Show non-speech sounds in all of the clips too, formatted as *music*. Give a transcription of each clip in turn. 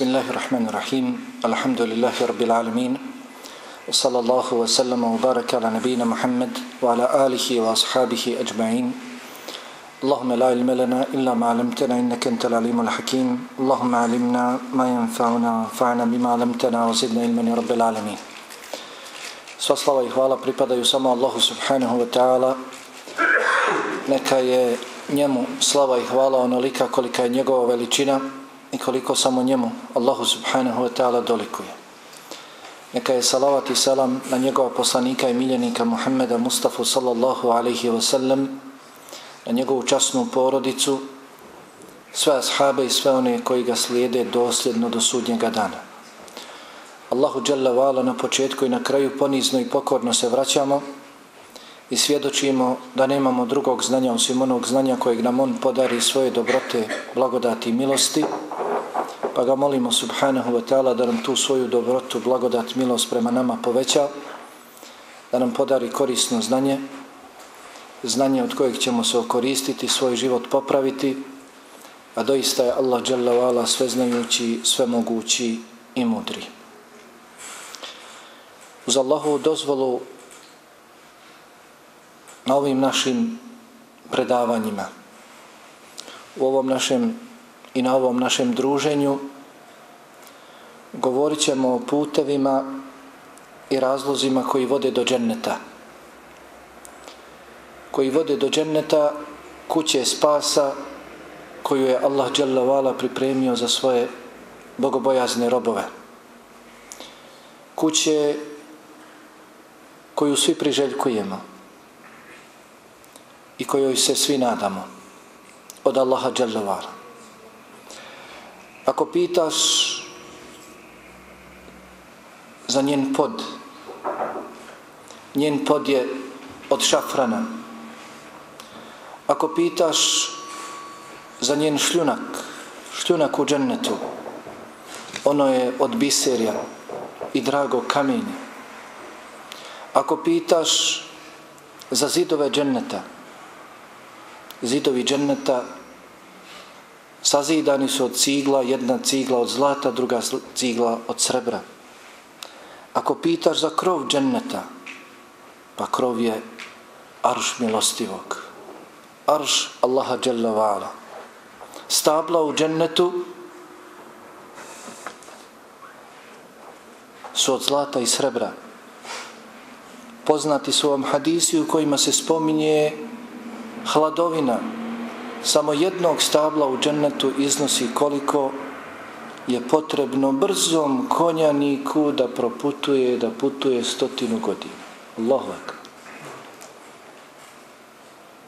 بسم الله الرحمن الرحيم الحمد لله رب العالمين وصلى الله وسلم وبارك على نبينا محمد وعلى آله وأصحابه أجمعين اللهم لا علم لنا إلا ما علمتنا إنك أنت العليم الحكيم اللهم علمنا ما ينفعنا وانفعنا بما علمتنا وزدنا علما يا رب العالمين Sva slava i hvala pripadaju samo Allahu subhanahu wa ta'ala. Neka je njemu slava i hvala onolika kolika je njegova veličina i koliko samo njemu Allahu subhanahu wa ta'ala dolikuje. Neka je salavat i salam na njegova poslanika i miljenika Muhammeda Mustafa sallallahu alaihi wa sallam, na njegovu časnu porodicu, sve ashabe i sve one koji ga slijede dosljedno do sudnjega dana. Allahu Jalla Vala na početku i na kraju ponizno i pokorno se vraćamo i svjedočimo da nemamo drugog znanja osim onog znanja kojeg nam On podari svoje dobrote, blagodati i milosti pa ga molimo subhanahu wa ta'ala da nam tu svoju dobrotu, blagodat, milost prema nama poveća da nam podari korisno znanje znanje od kojeg ćemo se okoristiti, svoj život popraviti a doista je Allah dželle Vala sveznajući, svemogući i mudri. Uz Allahovu dozvolu na ovim našim predavanjima u ovom našem i na ovom našem druženju. Govorit ćemo o putevima i razlozima koji vode do dženneta. Koji vode do dženneta kuće spasa koju je Allah Vala pripremio za svoje bogobojazne robove. Kuće koju svi priželjkujemo i kojoj se svi nadamo od Allaha Đallavala. Ako pitaš za njen pod, njen pod je od šafrana. Ako pitaš za njen šljunak, šljunak u džennetu, ono je od biserja i drago kamenja. Ako pitaš za zidove dženneta, zidovi dženneta sazidani su od cigla, jedna cigla od zlata, druga cigla od srebra. Ako pitaš za krov dženneta, pa krov je arš milostivog. Arš Allaha Jalla Stabla u džennetu su od zlata i srebra. Poznati su vam hadisi u kojima se spominje hladovina samo jednog stabla u džennetu iznosi koliko je potrebno brzom konjaniku da proputuje, da putuje stotinu godina. Allahu akbar.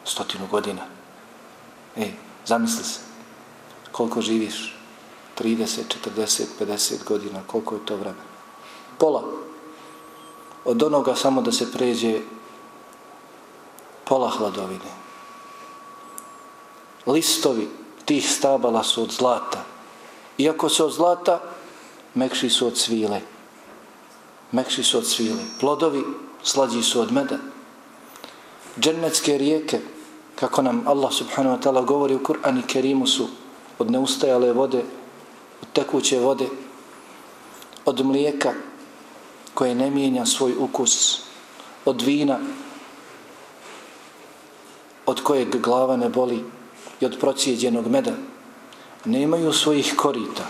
Stotinu godina. E, zamisli se. Koliko živiš? 30, 40, 50 godina. Koliko je to vremena? Pola. Od onoga samo da se pređe pola hladovine listovi tih stabala su od zlata. Iako su od zlata, mekši su od svile. Mekši su od svile. Plodovi slađi su od meda. Džennetske rijeke, kako nam Allah subhanahu wa ta'ala govori u Kur'an i Kerimu su od neustajale vode, od tekuće vode, od mlijeka koje ne mijenja svoj ukus, od vina od kojeg glava ne boli, i od procijeđenog meda. Nemaju svojih korita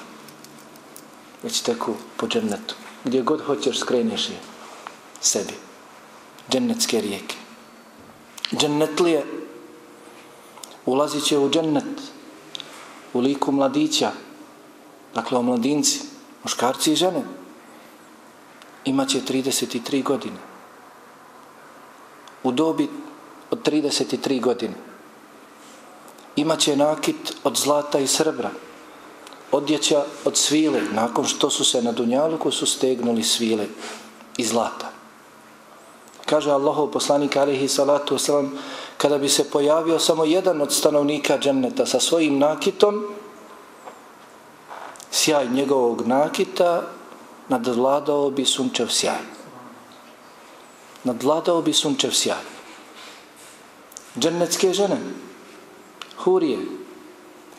već teku po džennetu. Gdje god hoćeš skreneš je sebi. Džennetske rijeke. Džennetlije ulazit će u džennet u liku mladića. Dakle o mladinci muškarci i žene. Imaće 33 godine. U dobi od 33 godine imaće nakit od zlata i srebra, odjeća od svile, nakon što su se na Dunjaluku su stegnuli svile i zlata. Kaže Allahov poslanik alihi salatu wasalam, kada bi se pojavio samo jedan od stanovnika dženneta sa svojim nakitom, sjaj njegovog nakita nadvladao bi sunčev sjaj. Nadvladao bi sunčev sjaj. Džennetske žene, hurije,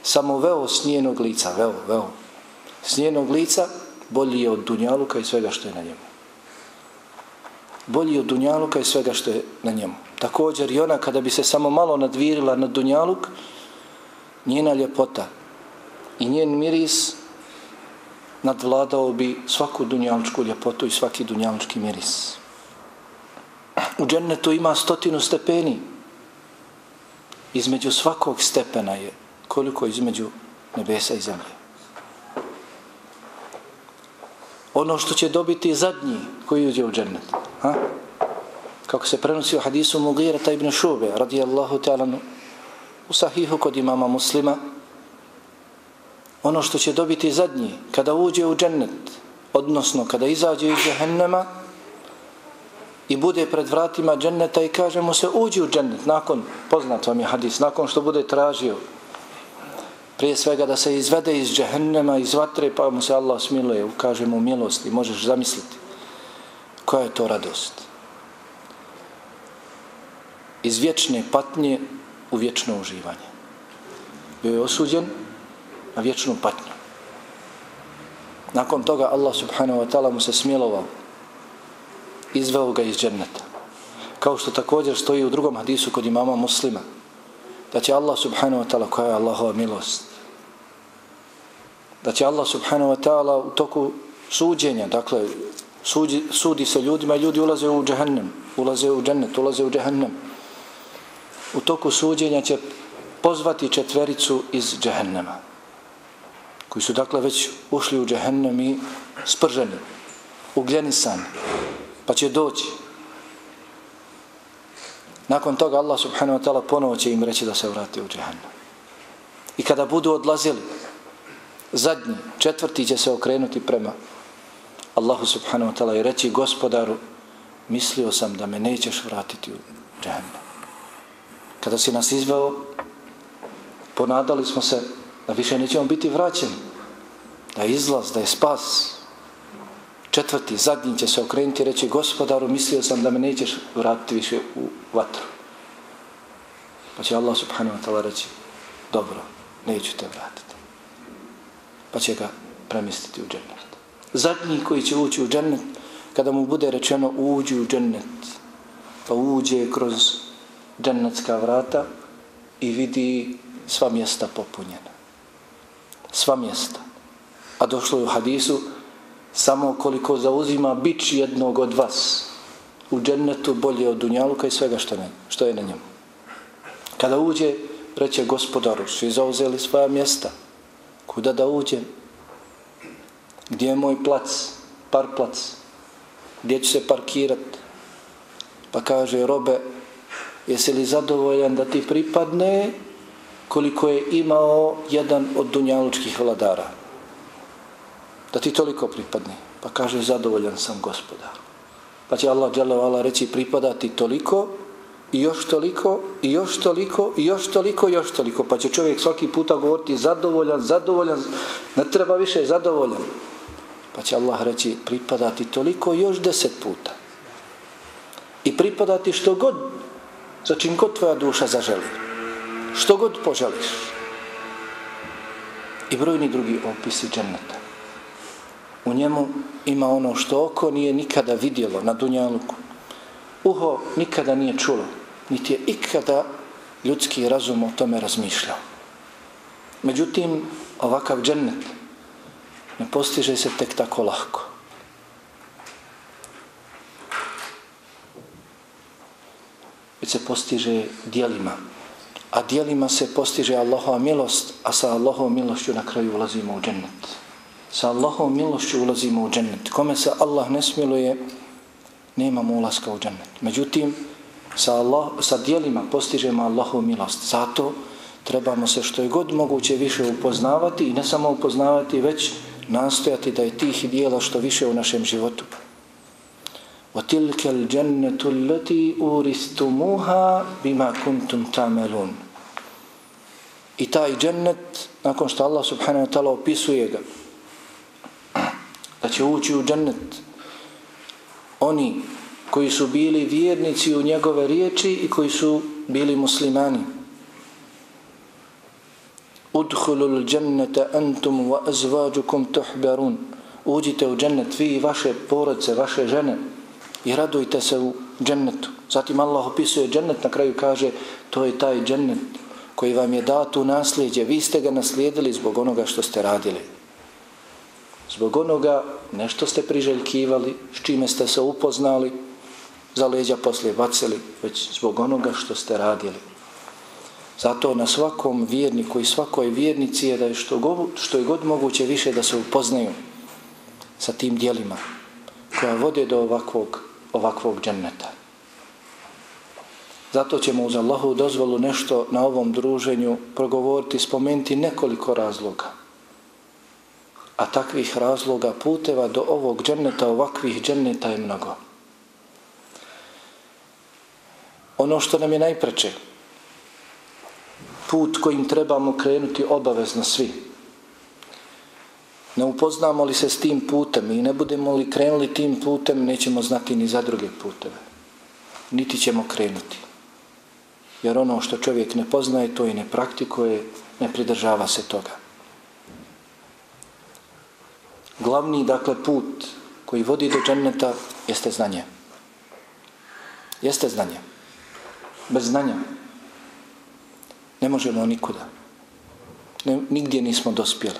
samo veo s njenog lica, veo, veo, s njenog lica bolji je od dunjaluka i svega što je na njemu. Bolji je od dunjaluka i svega što je na njemu. Također i ona kada bi se samo malo nadvirila na dunjaluk, njena ljepota i njen miris nadvladao bi svaku dunjalučku ljepotu i svaki dunjalučki miris. U džennetu ima stotinu stepeni. Između svakog stepena je koliko između nebesa i zemlje. Ono što će dobiti zadnji koji uđe u džennet. Ha? Kako se prenosi u hadisu Mugira ibn Šube, radijallahu ta'ala, u sahihu kod imama muslima, ono što će dobiti zadnji kada uđe u džennet, odnosno kada izađe iz džehennema i bude pred vratima dženneta i kaže mu se uđi u džennet, nakon, poznat vam je hadis, nakon što bude tražio prije svega da se izvede iz džehennema, iz vatre, pa mu se Allah smiluje, ukaže mu milost i možeš zamisliti koja je to radost. Iz vječne patnje u vječno uživanje. Bio je osuđen na vječnu patnju. Nakon toga Allah subhanahu wa ta'ala mu se smilovao. Izveo ga iz dženneta. Kao što također stoji u drugom hadisu kod imama muslima. Da će Allah subhanahu wa ta'ala koja je Allahova milost. Da će Allah subhanahu wa ta'ala u toku suđenja, dakle, sudi, sudi se ljudima i ljudi ulaze u džahannam, ulaze u džennet, ulaze u džahannam. U toku suđenja će pozvati četvericu iz džahannama, koji su dakle već ušli u džahannam i sprženi, ugljenisani, pa će doći. Nakon toga Allah subhanahu wa ta'ala ponovo će im reći da se vrati u džahannam. I kada budu odlazili, zadnji, četvrti će se okrenuti prema Allahu subhanahu wa ta'ala i reći gospodaru, mislio sam da me nećeš vratiti u džahannam. Kada si nas izveo, ponadali smo se da više nećemo biti vraćeni, da je izlaz, da je spas. Četvrti, zadnji će se okrenuti i reći, gospodaru, mislio sam da me nećeš vratiti više u vatru. Pa će Allah subhanahu wa ta'ala reći, dobro, neću te vratiti. Pa će ga premistiti u džennet. Zadnji koji će ući u džennet, kada mu bude rečeno uđi u džennet, pa uđe kroz džennetska vrata i vidi sva mjesta popunjena sva mjesta. A došlo je u hadisu samo koliko zauzima bić jednog od vas u džennetu bolje od dunjaluka i svega što, ne, što je na njemu. Kada uđe, reće gospodaru, svi zauzeli svoja mjesta. Kuda da uđe? Gdje je moj plac? Par plac. Gdje ću se parkirat? Pa kaže, robe, jesi li zadovoljan da ti pripadne koliko je imao jedan od dunjalučkih vladara. Da ti toliko pripadne. Pa kaže, zadovoljan sam gospodar. Pa će Allah dželovala reći, pripada ti toliko, i još toliko, i još toliko, i još toliko, i još toliko. Pa će čovjek svaki puta govoriti, zadovoljan, zadovoljan, ne treba više zadovoljan. Pa će Allah reći, pripada ti toliko, još deset puta. I pripada ti što god, za čim god tvoja duša zaželi što god poželiš. I brojni drugi opisi dženneta. U njemu ima ono što oko nije nikada vidjelo na dunjaluku. Uho nikada nije čulo, niti je ikada ljudski razum o tome razmišljao. Međutim, ovakav džennet ne postiže se tek tako lahko. Već se postiže dijelima a dijelima se postiže Allahova milost, a sa Allahovom milošću na kraju ulazimo u džennet Sa Allahovom milošću ulazimo u džennet. Kome se Allah ne smiluje, nemamo ulaska u džennet. Međutim, sa, Allah, sa dijelima postižemo Allahovu milost. Zato trebamo se što je god moguće više upoznavati i ne samo upoznavati, već nastojati da je tih dijela što više u našem životu. وَتِلْكَ الْجَنَّةُ الَّتِي أُورِسْتُمُوهَا بِمَا كُنْتُمْ تَعْمَلُونَ I taj džennet, nakon što Allah subhanahu wa ta'ala opisuje ga, da će ući u džennet oni koji su bili vjernici u njegove riječi i koji su bili muslimani. udhulul džennete antum wa azvađukum tuhberun uđite u džennet vi i vaše porodce, vaše žene i radujte se u džennetu. Zatim Allah opisuje džennet, na kraju kaže to je taj džennet koji vam je dat u nasljeđe. Vi ste ga naslijedili zbog onoga što ste radili. Zbog onoga nešto ste priželjkivali, s čime ste se upoznali, za leđa poslije bacili, već zbog onoga što ste radili. Zato na svakom vjerniku i svakoj vjernici je da je što, god, što je god moguće više da se upoznaju sa tim dijelima koja vode do ovakvog, ovakvog dženneta. Zato ćemo uz Allahu dozvolu nešto na ovom druženju progovoriti, spomenuti nekoliko razloga. A takvih razloga puteva do ovog dženneta, ovakvih dženneta je mnogo. Ono što nam je najpreče, put kojim trebamo krenuti obavezno svi. Ne upoznamo li se s tim putem i ne budemo li krenuli tim putem, nećemo znati ni za druge puteve. Niti ćemo krenuti. Jer ono što čovjek ne poznaje, to i ne praktikuje, ne pridržava se toga. Glavni, dakle, put koji vodi do dženneta jeste znanje. Jeste znanje. Bez znanja ne možemo nikuda. Ne, nigdje nismo dospjeli.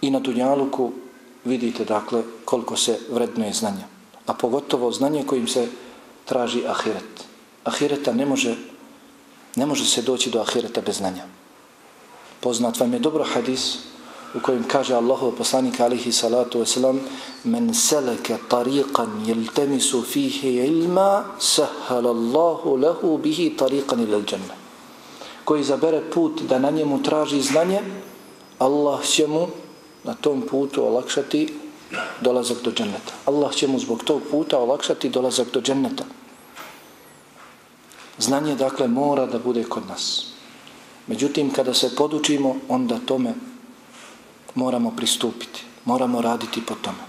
I na Dunjaluku vidite, dakle, koliko se vrednuje znanje. A pogotovo znanje kojim se traži ahiret. Ahireta ne može, ne može se doći do ahireta bez znanja. Poznat vam je dobro hadis u kojem kaže Allahov poslanik alihi salatu wasalam men seleke tariqan jeltemisu fihi ilma sahala Allahu lahu bihi tariqan ilal džanna koji zabere put da na njemu traži znanje Allah će mu na tom putu olakšati dolazak do dženneta. Allah će mu zbog tog puta olakšati dolazak do dženneta. Znanje, dakle, mora da bude kod nas. Međutim, kada se podučimo, onda tome moramo pristupiti. Moramo raditi po tome.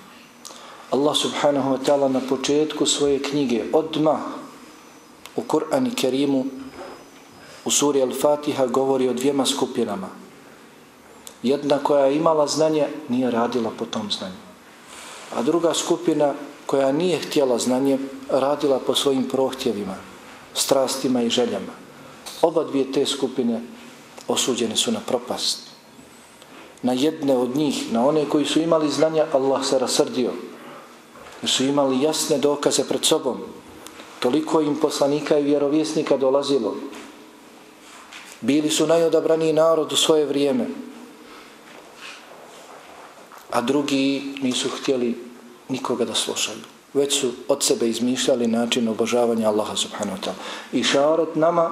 Allah subhanahu wa ta'ala na početku svoje knjige odma u Kur'an i Kerimu u suri Al-Fatiha govori o dvijema skupinama. Jedna koja je imala znanje nije radila po tom znanju. A druga skupina koja nije htjela znanje radila po svojim prohtjevima, strastima i željama. Oba dvije te skupine osuđene su na propast na jedne od njih, na one koji su imali znanja, Allah se rasrdio. Jer su imali jasne dokaze pred sobom. Toliko im poslanika i vjerovjesnika dolazilo. Bili su najodabraniji narod u svoje vrijeme. A drugi nisu htjeli nikoga da slušaju. Već su od sebe izmišljali način obožavanja Allaha subhanahu wa ta'ala. I šaret nama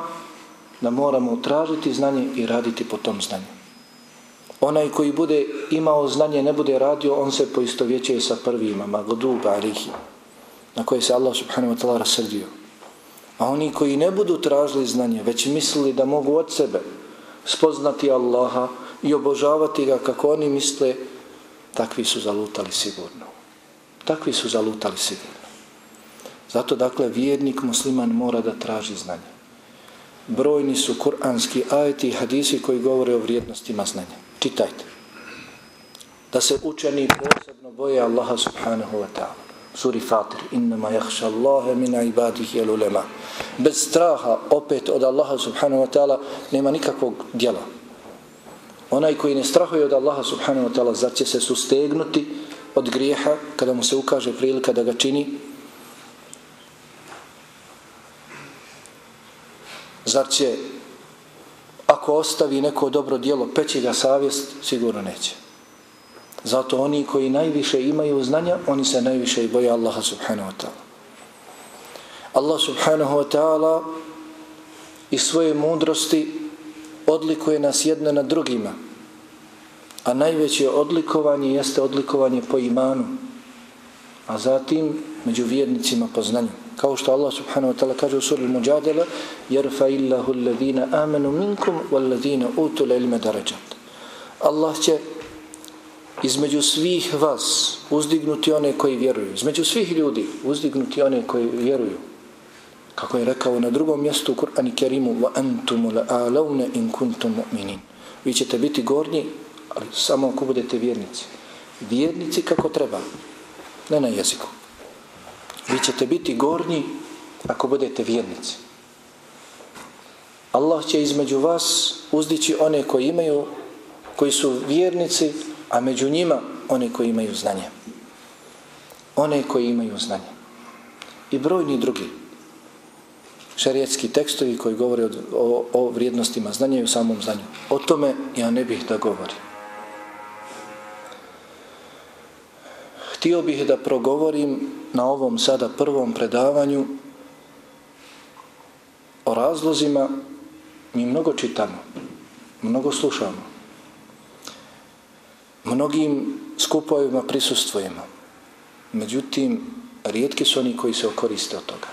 da moramo tražiti znanje i raditi po tom znanju. Onaj koji bude imao znanje, ne bude radio, on se poistovjećuje sa prvima, magduba alihi, na koje se Allah subhanahu wa ta'ala rasrdio. A oni koji ne budu tražili znanje, već mislili da mogu od sebe spoznati Allaha i obožavati ga kako oni misle, takvi su zalutali sigurno. Takvi su zalutali sigurno. Zato, dakle, vjernik musliman mora da traži znanje. Brojni su kuranski ajeti i hadisi koji govore o vrijednostima znanja. Čitajte. Da se učeni posebno boje Allaha subhanahu wa ta'ala. Suri Fatir. Innama jahša Allahe mina ibadih jel ulema. Bez straha opet od Allaha subhanahu wa ta'ala nema nikakvog djela. Onaj koji ne strahuje od Allaha subhanahu wa ta'ala zar će se sustegnuti od grijeha kada mu se ukaže prilika da ga čini zar će ako ostavi neko dobro dijelo, peći ga savjest, sigurno neće. Zato oni koji najviše imaju znanja, oni se najviše i boje Allaha subhanahu wa ta'ala. Allah subhanahu wa ta'ala i svoje mudrosti odlikuje nas jedne na drugima. A najveće odlikovanje jeste odlikovanje po imanu. A zatim među vjernicima po znanju kao što Allah subhanahu wa ta'ala kaže u suri Al-Mujadala yarfa illahu alladhina amanu minkum walladhina utul ilma darajat Allah će između svih vas uzdignuti one koji vjeruju između svih ljudi uzdignuti one koji vjeruju kako je rekao na drugom mjestu u Kur'anu Kerimu wa antum la'alawna in kuntum mu'minin Vi ćete biti gornji, ali samo ako budete vjernici. Vjernici kako treba, ne na jeziku. Vi ćete biti gornji ako budete vjernici. Allah će između vas uzdići one koji imaju, koji su vjernici, a među njima one koji imaju znanje. One koji imaju znanje. I brojni drugi šarijetski tekstovi koji govore o, o, o vrijednostima znanja i o samom znanju. O tome ja ne bih da govorim. Htio bih da progovorim na ovom sada prvom predavanju o razlozima mi mnogo čitamo, mnogo slušamo, mnogim skupovima prisustvujemo. Međutim, rijetki su oni koji se okoriste od toga.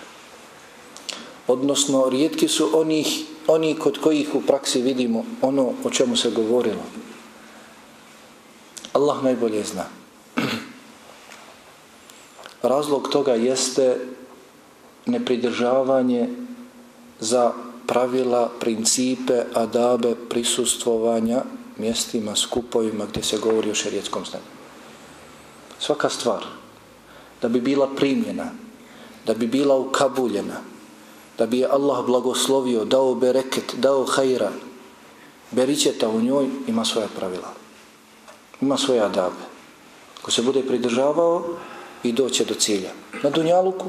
Odnosno, rijetki su onih, oni kod kojih u praksi vidimo ono o čemu se govorilo. Allah najbolje zna. Razlog toga jeste nepridržavanje za pravila, principe, adabe, prisustvovanja mjestima, skupovima gdje se govori o šerijetskom znanju. Svaka stvar, da bi bila primljena, da bi bila ukabuljena, da bi je Allah blagoslovio, dao bereket, dao hajra, beričeta u njoj ima svoje pravila. Ima svoje adabe. Ko se bude pridržavao i doće do cilja. Na Dunjaluku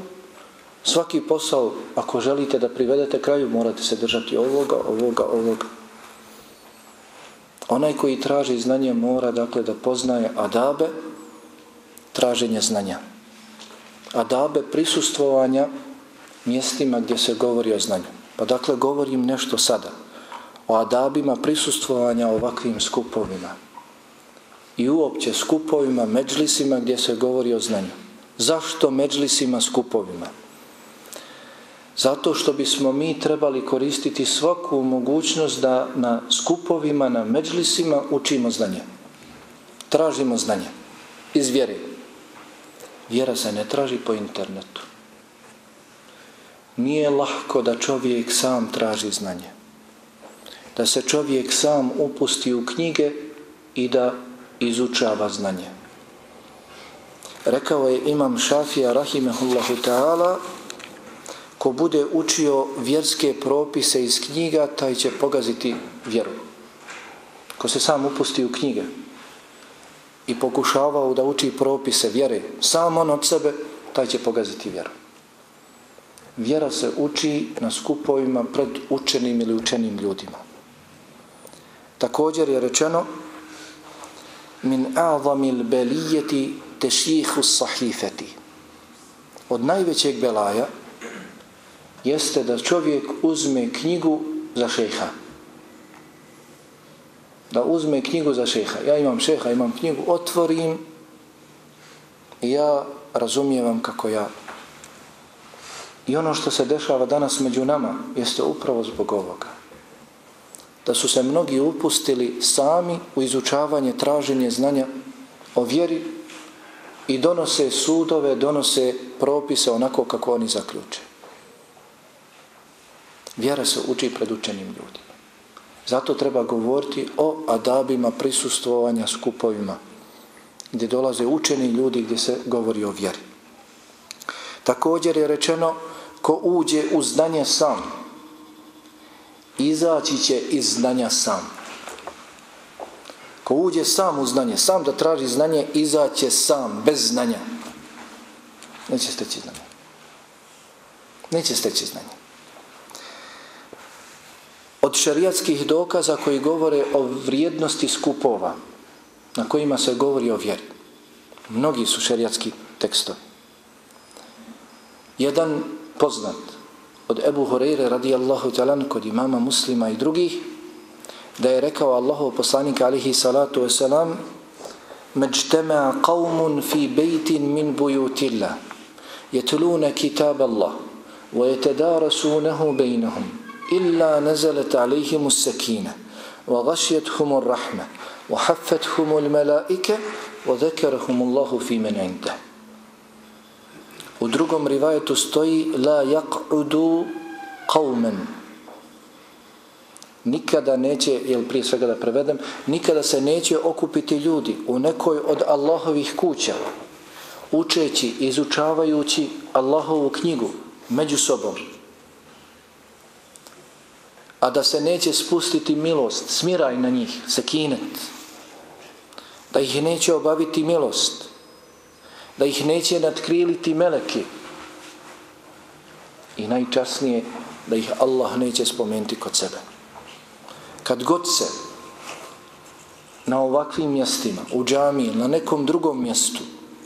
svaki posao, ako želite da privedete kraju, morate se držati ovoga, ovoga, ovoga. Onaj koji traži znanje mora, dakle, da poznaje adabe traženja znanja. Adabe prisustvovanja mjestima gdje se govori o znanju. Pa dakle, govorim nešto sada o adabima prisustvovanja ovakvim skupovima i uopće skupovima, međlisima gdje se govori o znanju. Zašto međlisima skupovima? Zato što bismo mi trebali koristiti svaku mogućnost da na skupovima, na međlisima učimo znanje. Tražimo znanje. Iz vjere. Vjera se ne traži po internetu. Nije lahko da čovjek sam traži znanje. Da se čovjek sam upusti u knjige i da izučava znanje. Rekao je imam Šafija rahimehullahu ta'ala ko bude učio vjerske propise iz knjiga, taj će pogaziti vjeru. Ko se sam upusti u knjige i pokušavao da uči propise vjere sam on od sebe, taj će pogaziti vjeru. Vjera se uči na skupovima pred učenim ili učenim ljudima. Također je rečeno min a'zamil belijeti tešihu sahifeti. Od najvećeg belaja jeste da čovjek uzme knjigu za šeha. Da uzme knjigu za šeha. Ja imam šeha, imam knjigu, otvorim i ja razumijevam kako ja. I ono što se dešava danas među nama jeste upravo zbog ovoga. Da su se mnogi upustili sami u izučavanje, traženje znanja o vjeri i donose sudove, donose propise onako kako oni zaključe. Vjera se uči pred učenim ljudima. Zato treba govoriti o adabima prisustvovanja skupovima gdje dolaze učeni ljudi gdje se govori o vjeri. Također je rečeno ko uđe u znanje sam izaći će iz znanja sam. Ko uđe sam u znanje, sam da traži znanje, izaće sam, bez znanja. Neće steći znanje. Neće steći znanje od šerijatskih dokaza koji govore o vrijednosti skupova na kojima se govori o vjeri. Mnogi su šerijatski tekstovi. Jedan poznat od Ebu Horeire radijallahu talan kod imama muslima i drugih da je rekao Allahu poslanik alihi salatu wasalam međtema qavmun fi bejtin min bujutillah jetluna kitab Allah wa jetedarasunahu bejnahum إلا نزلت عليهم السكينة وغشيتهم الرحمة وحفتهم الملائكة وذكرهم الله في من عنده U drugom rivajetu stoji la yaq'udu qauman nikada neće, jel prije svega da prevedem, nikada se neće okupiti ljudi u nekoj od Allahovih kuća, učeći, izučavajući Allahovu knjigu među sobom, a da se neće spustiti milost, smiraj na njih, sekinet, da ih neće obaviti milost, da ih neće nadkriliti meleki. I najčasnije da ih Allah neće spomenuti kod sebe. Kad god se na ovakvim mjestima, u džamiji, na nekom drugom mjestu,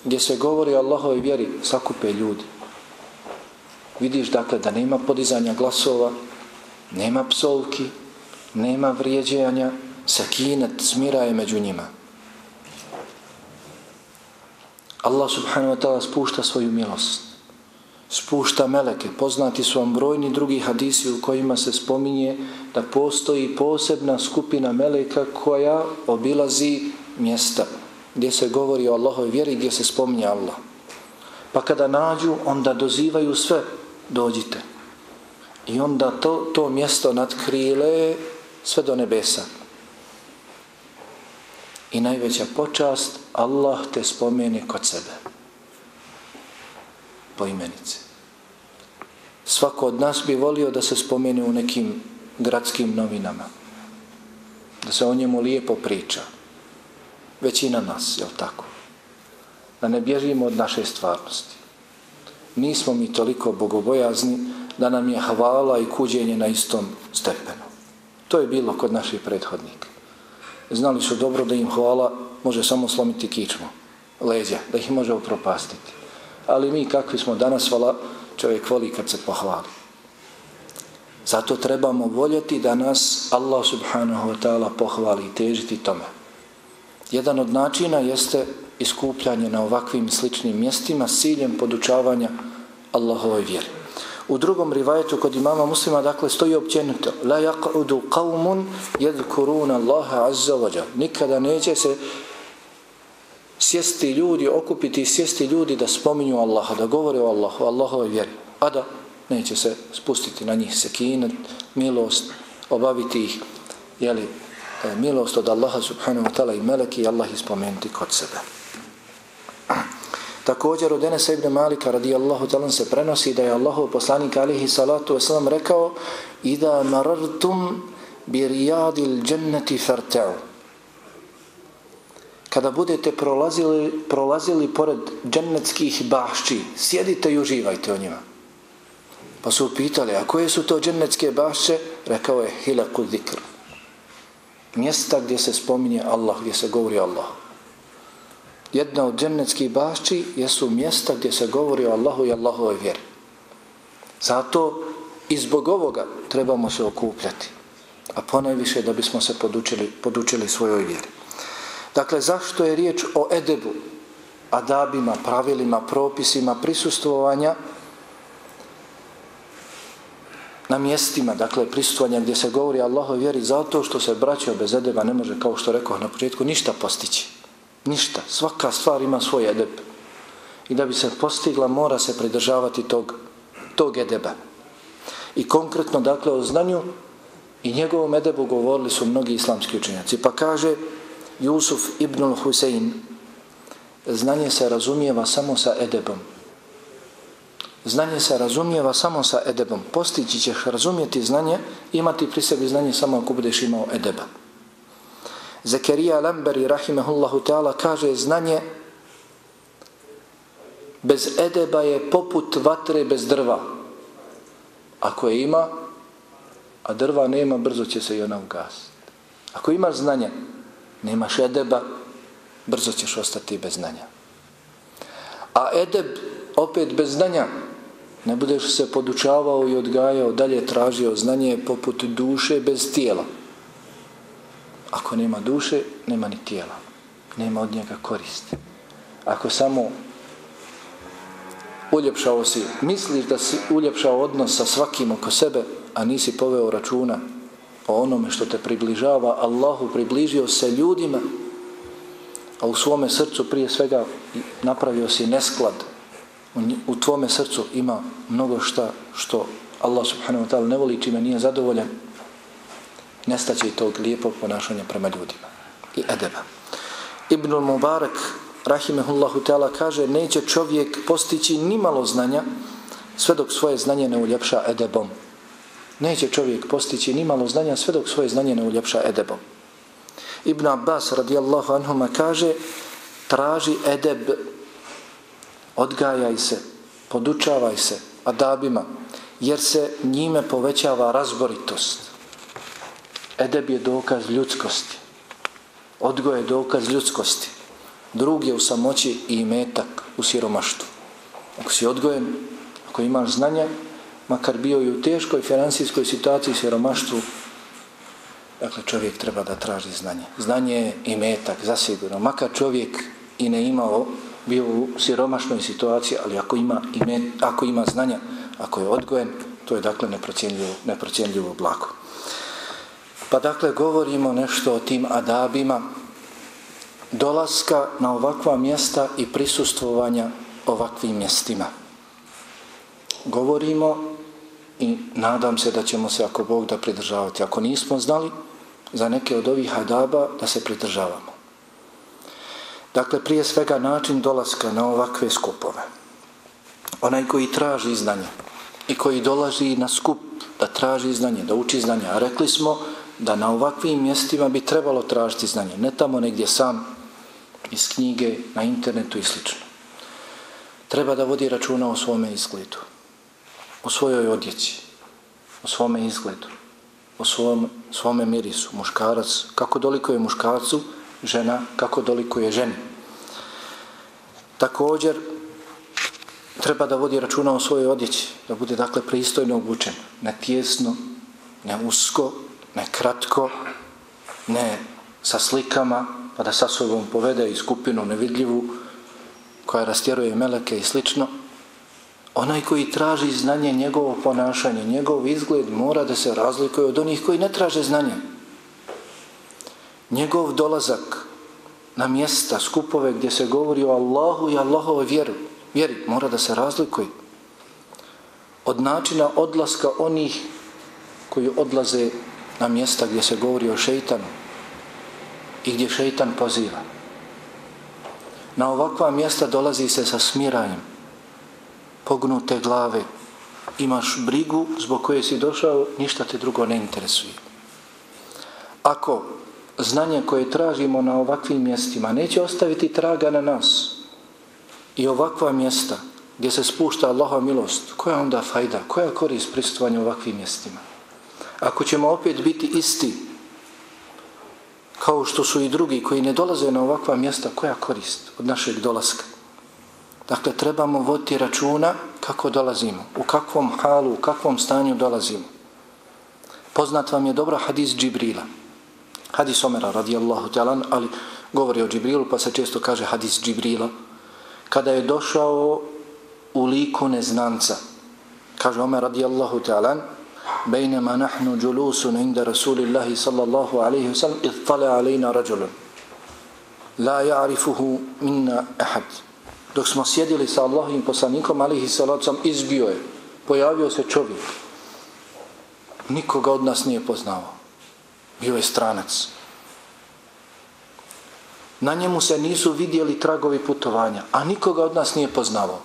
gdje se govori o Allahove vjeri, sakupe ljudi. Vidiš dakle da nema podizanja glasova, nema psovki, nema vrijeđanja, sakinet, smira je među njima. Allah subhanahu wa ta'ala spušta svoju milost. Spušta meleke. Poznati su vam brojni drugi hadisi u kojima se spominje da postoji posebna skupina meleka koja obilazi mjesta gdje se govori o Allahoj vjeri gdje se spominje Allah. Pa kada nađu, onda dozivaju sve, dođite. I onda to, to mjesto nadkrile sve do nebesa. I najveća počast, Allah te spomeni kod sebe poimenice. Svako od nas bi volio da se spomene u nekim gradskim novinama. Da se o njemu lijepo priča. Većina nas, je tako? Da ne bježimo od naše stvarnosti. Nismo mi toliko bogobojazni da nam je hvala i kuđenje na istom stepenu. To je bilo kod naših prethodnika. Znali su dobro da im hvala može samo slomiti kičmu, leđa, da ih može upropastiti. Ali mi kakvi smo danas, vala, čovjek voli kad se pohvali. Zato trebamo voljeti da nas Allah subhanahu wa ta'ala pohvali i težiti tome. Jedan od načina jeste iskupljanje na ovakvim sličnim mjestima s ciljem podučavanja Allahovoj vjeri. U drugom rivajetu kod imama muslima dakle stoji općenito la yaq'udu qaumun yadhkuruna Allaha azza wa jalla. Nikada neće se sjesti ljudi, okupiti sjesti ljudi da spominju Allaha, da govore o Allahu, Allahovoj vjeri. A da neće se spustiti na njih sekinet, milost, obaviti ih, jeli, e, milost od Allaha subhanahu wa ta'ala i meleki i Allah ispomenuti kod sebe. Također od Enesa ibn Malika radijallahu ta'ala se prenosi da je Allahov poslanik alihi salatu wasalam rekao Ida marartum bi rijadil dženneti farta'u Kada budete prolazili, prolazili pored džennetskih bašći, sjedite i uživajte o njima. Pa su pitali, a koje su to džennetske bašće? Rekao je hilaku zikr. Mjesta gdje se spominje Allah, gdje se govori Allah jedna od džennetskih bašći jesu mjesta gdje se govori o Allahu i Allahove vjeri. Zato i zbog ovoga trebamo se okupljati. A ponajviše da bismo se podučili, podučili svojoj vjeri. Dakle, zašto je riječ o edebu, adabima, pravilima, propisima, prisustvovanja na mjestima, dakle, prisustvovanja gdje se govori Allaho vjeri, zato što se braćo bez edeba ne može, kao što rekao na početku, ništa postići. Ništa. Svaka stvar ima svoj edeb. I da bi se postigla, mora se pridržavati tog, tog edeba. I konkretno, dakle, o znanju i njegovom edebu govorili su mnogi islamski učenjaci. Pa kaže Jusuf ibn Husein, znanje se razumijeva samo sa edebom. Znanje se razumijeva samo sa edebom. Postići ćeš razumijeti znanje, imati pri sebi znanje samo ako budeš imao edeba. Zakarija Lamberi, rahimehullahu ta'ala, kaže znanje bez edeba je poput vatre bez drva. Ako je ima, a drva nema, brzo će se i ona ugasiti. Ako imaš znanje, nemaš edeba, brzo ćeš ostati bez znanja. A edeb, opet bez znanja, ne budeš se podučavao i odgajao, dalje tražio znanje poput duše bez tijela. Ako nema duše, nema ni tijela. Nema od njega koristi. Ako samo uljepšao si, misliš da si uljepšao odnos sa svakim oko sebe, a nisi poveo računa o onome što te približava, Allahu približio se ljudima, a u svome srcu prije svega napravio si nesklad. U tvome srcu ima mnogo šta što Allah subhanahu wa ta'ala ne voli čime nije zadovoljan nestaće i tog lijepog ponašanja prema ljudima i edeba. Ibn Mubarak, rahimehullahu ta'ala, kaže neće čovjek postići ni malo znanja sve dok svoje znanje ne uljepša edebom. Neće čovjek postići ni malo znanja sve dok svoje znanje ne uljepša edebom. Ibn Abbas radijallahu anhuma kaže traži edeb odgajaj se podučavaj se adabima jer se njime povećava razboritost. Edeb je dokaz ljudskosti. Odgoj je dokaz ljudskosti. Drug je u samoći i metak u siromaštvu. Ako si odgojen ako imaš znanje makar bio i u teškoj finansijskoj situaciji siromaštvu Dakle, čovjek treba da traži znanje. Znanje je i metak, zasigurno. Makar čovjek i ne imao, bio u siromašnoj situaciji, ali ako ima, ime, ako ima znanja, ako je odgojen, to je dakle neprocijenljivo, neprocijenljivo blago. Pa dakle, govorimo nešto o tim adabima dolaska na ovakva mjesta i prisustvovanja ovakvim mjestima. Govorimo i nadam se da ćemo se, ako Bog da pridržavati. Ako nismo znali, za neke od ovih adaba da se pridržavamo. Dakle, prije svega način dolaska na ovakve skupove. Onaj koji traži znanje i koji dolazi na skup da traži znanje, da uči znanje. A rekli smo da na ovakvim mjestima bi trebalo tražiti znanje. Ne tamo negdje sam, iz knjige, na internetu i sl. Treba da vodi računa o svome izgledu, o svojoj odjeći, o svome izgledu o svom, svome mirisu. Muškarac, kako doliko je muškarcu, žena, kako doliko je ženi. Također, treba da vodi računa o svojoj odjeći, da bude dakle pristojno obučen, ne tjesno, ne usko, ne kratko, ne sa slikama, pa da sa sobom povede i skupinu nevidljivu koja rastjeruje meleke i slično, Onaj koji traži znanje, njegovo ponašanje, njegov izgled mora da se razlikuje od onih koji ne traže znanje. Njegov dolazak na mjesta, skupove gdje se govori o Allahu i Allahove vjeru, vjeri, mora da se razlikuje. Od načina odlaska onih koji odlaze na mjesta gdje se govori o šeitanu i gdje šeitan poziva. Na ovakva mjesta dolazi se sa smirajem, pognute glave, imaš brigu zbog koje si došao, ništa te drugo ne interesuje. Ako znanje koje tražimo na ovakvim mjestima neće ostaviti traga na nas i ovakva mjesta gdje se spušta Allaha milost, koja onda fajda, koja korist pristovanja ovakvim mjestima? Ako ćemo opet biti isti kao što su i drugi koji ne dolaze na ovakva mjesta, koja korist od našeg dolaska? Dakle, trebamo voditi računa kako dolazimo, u kakvom halu, u kakvom stanju dolazimo. Poznat vam je dobro hadis Džibrila. Hadis Omera radijallahu talan, ali govori o Džibrilu, pa se često kaže hadis Džibrila. Kada je došao u liku neznanca, kaže Omer radijallahu talan, بينما نحن جلوس عند رسول الله صلى الله عليه وسلم اطلع علينا رجل لا يعرفه منا أحد dok smo sjedili sa Allahovim poslanikom, alihi salacom, izbio je. Pojavio se čovjek. Nikoga od nas nije poznao. Bio je stranac. Na njemu se nisu vidjeli tragovi putovanja, a nikoga od nas nije poznao.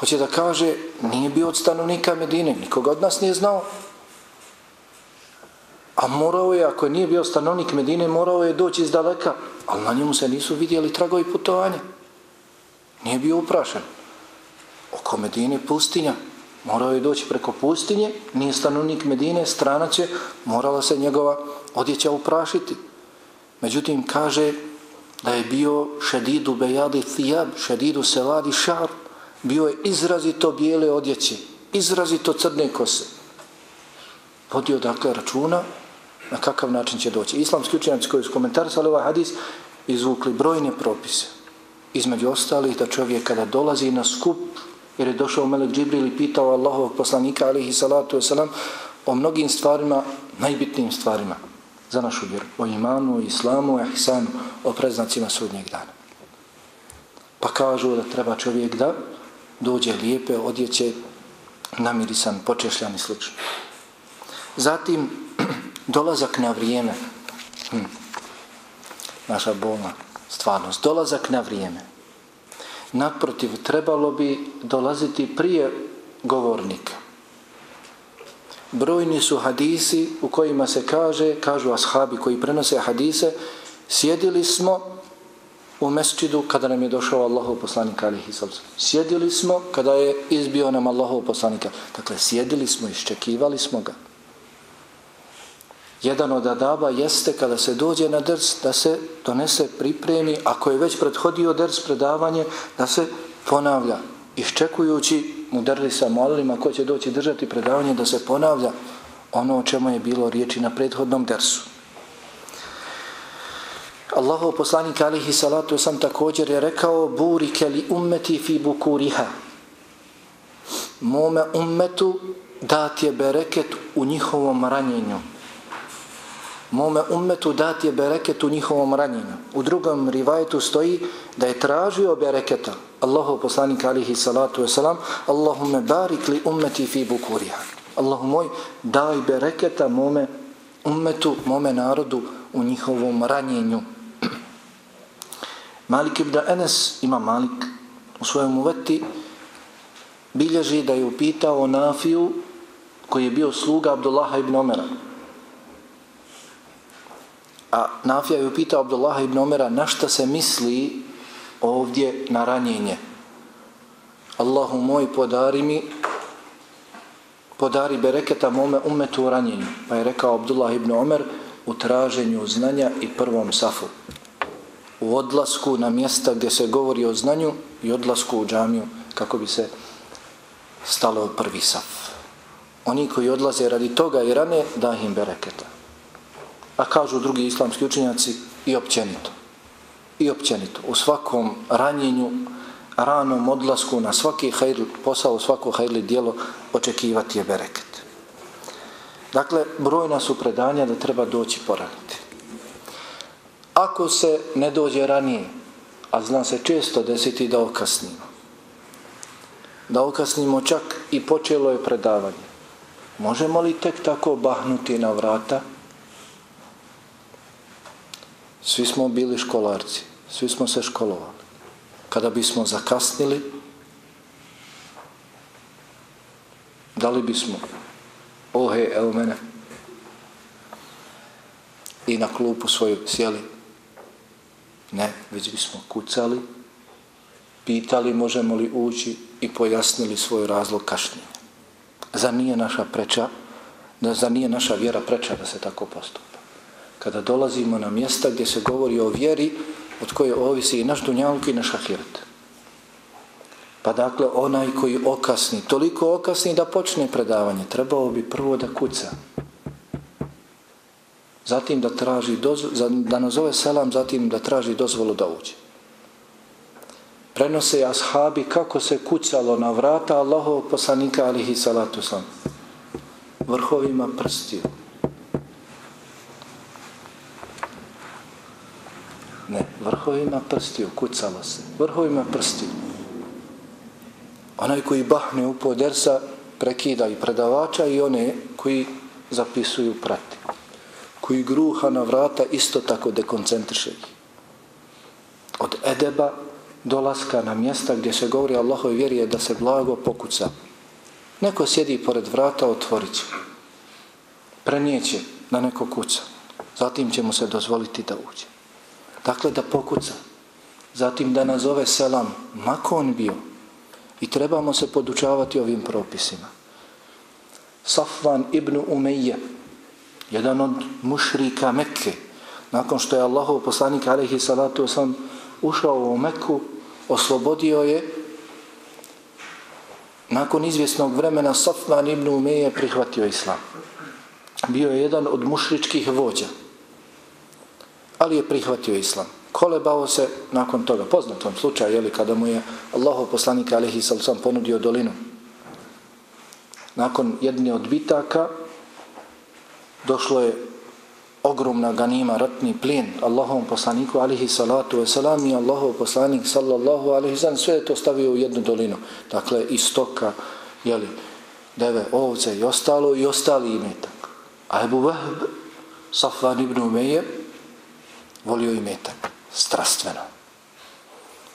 Hoće da kaže, nije bio od stanovnika Medine, nikoga od nas nije znao. A morao je, ako nije bio stanovnik Medine, morao je doći iz daleka, ali na njemu se nisu vidjeli tragovi putovanja. Nije bio uprašen. Oko Medine pustinja. Morao je doći preko pustinje. Nije stanovnik Medine, stranac je. Morala se njegova odjeća uprašiti. Međutim, kaže da je bio šedidu bejadi thijab, šedidu seladi šar. Bio je izrazito bijele odjeće. Izrazito crne kose. Vodio dakle računa na kakav način će doći. Islamski učenjaci koji su komentarisali ovaj hadis izvukli brojne propise između ostalih da čovjek kada dolazi na skup jer je došao Melek Džibril i pitao Allahovog poslanika alihi salatu wasalam o mnogim stvarima, najbitnijim stvarima za našu vjeru, o imanu, o islamu, o ihsanu, o preznacima sudnjeg dana. Pa kažu da treba čovjek da dođe lijepe, odjeće, namirisan, počešljan i slično. Zatim, *clears throat* dolazak na vrijeme. Hm. Naša bolna stvarnost. Dolazak na vrijeme. Naprotiv, trebalo bi dolaziti prije govornika. Brojni su hadisi u kojima se kaže, kažu ashabi koji prenose hadise, sjedili smo u mesčidu kada nam je došao Allahov poslanik alihi sallam. Sjedili smo kada je izbio nam Allahov poslanika. Dakle, sjedili smo, iščekivali smo ga. Jedan od adaba jeste kada se dođe na drs da se donese pripremi, ako je već prethodio drs predavanje, da se ponavlja. Iščekujući mu drli molima ko će doći držati predavanje, da se ponavlja ono o čemu je bilo riječi na prethodnom drsu. Allahov poslanik alihi salatu sam također je rekao burike li ummeti fi bukuriha. Mome ummetu dat je bereket u njihovom ranjenju mome ummetu dat je bereket u njihovom ranjenju. U drugom rivajetu stoji da je tražio bereketa. Allahu poslanik alihi salatu wasalam Allahume barik li ummeti fi bukuriha. Allahu moj daj bereketa mome ummetu, mome narodu u njihovom ranjenju. *clears throat* Malik ibn Enes ima Malik u svojom uveti bilježi da je upitao Nafiju koji je bio sluga Abdullaha ibn Omera A Nafija je upitao Abdullaha ibn Omera na šta se misli ovdje na ranjenje. Allahu moj podari mi podari bereketa mome umetu u ranjenju. Pa je rekao Abdullah ibn Omer u traženju znanja i prvom safu. U odlasku na mjesta gdje se govori o znanju i odlasku u džamiju kako bi se stalo prvi saf. Oni koji odlaze radi toga i rane, da im bereketa a kažu drugi islamski učenjaci i općenito. I općenito. U svakom ranjenju, ranom odlasku na svaki hajl, posao, svako hajli dijelo, očekivati je bereket. Dakle, brojna su predanja da treba doći poraniti. Ako se ne dođe ranije, a zna se često desiti da okasnimo, da okasnimo čak i počelo je predavanje, možemo li tek tako bahnuti na vrata, Svi smo bili školarci, svi smo se školovali. Kada bismo zakasnili, da li bismo ohe, evo mene, i na klupu svoju sjeli? Ne, već bismo kucali, pitali možemo li ući i pojasnili svoj razlog kašnjenja. Za nije naša preča, da za nije naša vjera preča da se tako postupi kada dolazimo na mjesta gdje se govori o vjeri od koje ovisi i naš dunjaluk i naš ahiret. Pa dakle, onaj koji okasni, toliko okasni da počne predavanje, trebao bi prvo da kuca. Zatim da traži dozvolu, da nazove selam, zatim da traži dozvolu da uđe. Prenose ashabi kako se kucalo na vrata Allahov poslanika alihi salatu sam. Vrhovima prstiju. Ne, vrhovima prstiju, kucalo se. Vrhovima prstiju. Onaj koji bahne u podersa prekida i predavača i one koji zapisuju prati. Koji gruha na vrata isto tako dekoncentriše ih. Od edeba dolaska na mjesta gdje se govori Allahoj vjeri je da se blago pokuca. Neko sjedi pored vrata, otvorit će. Prenijeće na neko kuca. Zatim će mu se dozvoliti da uđe. Dakle, da pokuca. Zatim da nazove selam, mako on bio. I trebamo se podučavati ovim propisima. Safvan ibn Umeyje, jedan od mušrika Mekke, nakon što je Allahov poslanik alaihi salatu sam ušao u Mekku, oslobodio je, nakon izvjesnog vremena Safvan ibn Umeyje prihvatio islam. Bio je jedan od mušričkih vođa ali je prihvatio islam. Kolebao se nakon toga, poznatom slučaju, jeli, kada mu je Allaho poslanik alihi sallam ponudio dolinu. Nakon jedne od bitaka došlo je ogromna ganima, ratni plijen Allahovom poslaniku alihi salatu wasalam i Allahov poslanik sallallahu alihi sallam sve je to stavio u jednu dolinu. Dakle, i stoka, jeli, deve, ovce i ostalo i ostali imetak. A Ebu Vahb Safvan ibn Umeje volio i metak, strastveno.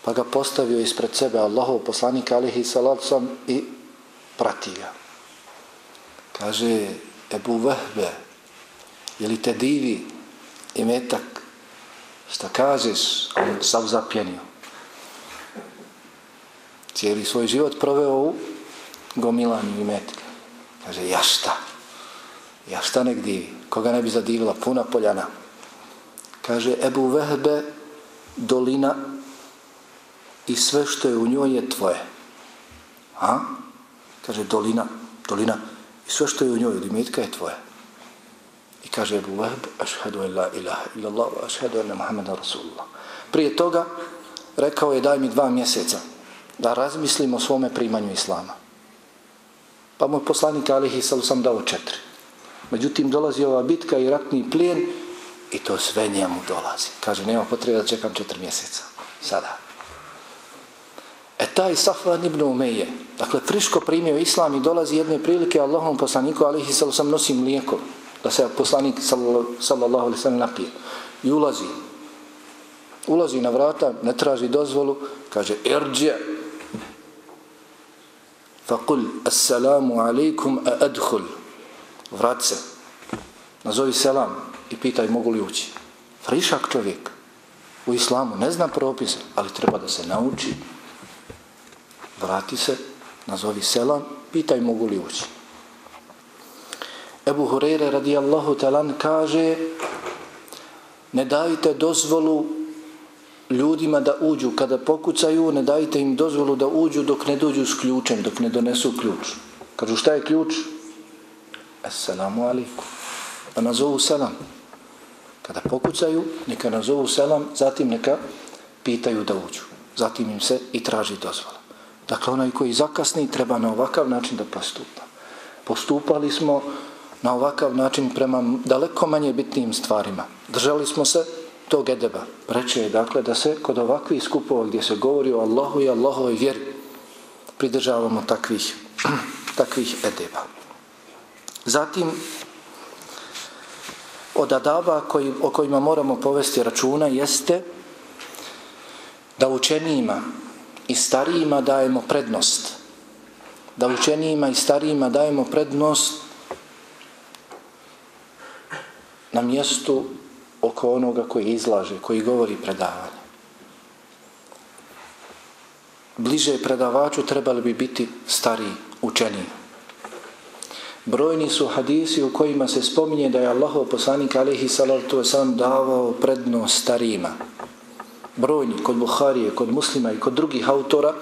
Pa ga postavio ispred sebe Allahov poslanik alihi salacom i prati ga. Kaže, Ebu Vehbe, je li te divi i metak, šta kažeš, on sav zapjenio. Cijeli svoj život proveo u gomilanju i metka. Kaže, ja šta? Ja šta nek divi? Koga ne bi zadivila? Puna poljana. Kaže, Ebu Vehbe, dolina i sve što je u njoj je tvoje. A? Kaže, dolina, dolina i sve što je u njoj od imetka je tvoje. I kaže Ebu Vehbe, ašhedu en la ilaha illallah, ašhedu en Muhammeda Rasulullah. Prije toga, rekao je, daj mi dva mjeseca da razmislim o svome primanju Islama. Pa moj poslanik Alihi Salusam dao četiri. Međutim, dolazi ova bitka i ratni plijen i to sve njemu dolazi. Kaže, nema potrebe da čekam četiri mjeseca. Sada. E taj Safvan ibn Umeje, dakle, friško primio islam i dolazi jedne prilike Allahom poslaniku Alihi Salu sam nosi mlijeko da se poslanik sallallahu alaihi sallam napije. I ulazi. Ulazi na vrata, ne traži dozvolu, kaže, irđe, faqul assalamu alaikum a adhul vrat se nazovi selam i pitaj mogu li ući frišak čovjek u islamu ne zna propise ali treba da se nauči vrati se nazovi selam pitaj mogu li ući Ebu Hureyre radijallahu talan kaže ne dajte dozvolu ljudima da uđu. Kada pokucaju, ne dajte im dozvolu da uđu dok ne dođu s ključem, dok ne donesu ključ. Kažu šta je ključ? Assalamu alaikum. Pa nazovu selam. Kada pokucaju, neka nazovu selam, zatim neka pitaju da uđu. Zatim im se i traži dozvola. Dakle, onaj koji zakasni treba na ovakav način da postupa. Postupali smo na ovakav način prema daleko manje bitnim stvarima. Držali smo se tog edeba. Reče je dakle da se kod ovakvih skupova gdje se govori o Allahu i Allahovoj vjeri pridržavamo takvih, *clears throat* takvih edeba. Zatim od adaba koji, o kojima moramo povesti računa jeste da učenijima i starijima dajemo prednost. Da učenijima i starijima dajemo prednost na mjestu oko onoga koji izlaže, koji govori predavanje. Bliže predavaču trebali bi biti stariji, učeniji. Brojni su hadisi u kojima se spominje da je Allahov poslanik alihi salatu wasalam davao prednost starima. Brojni, kod Buharije, kod muslima i kod drugih autora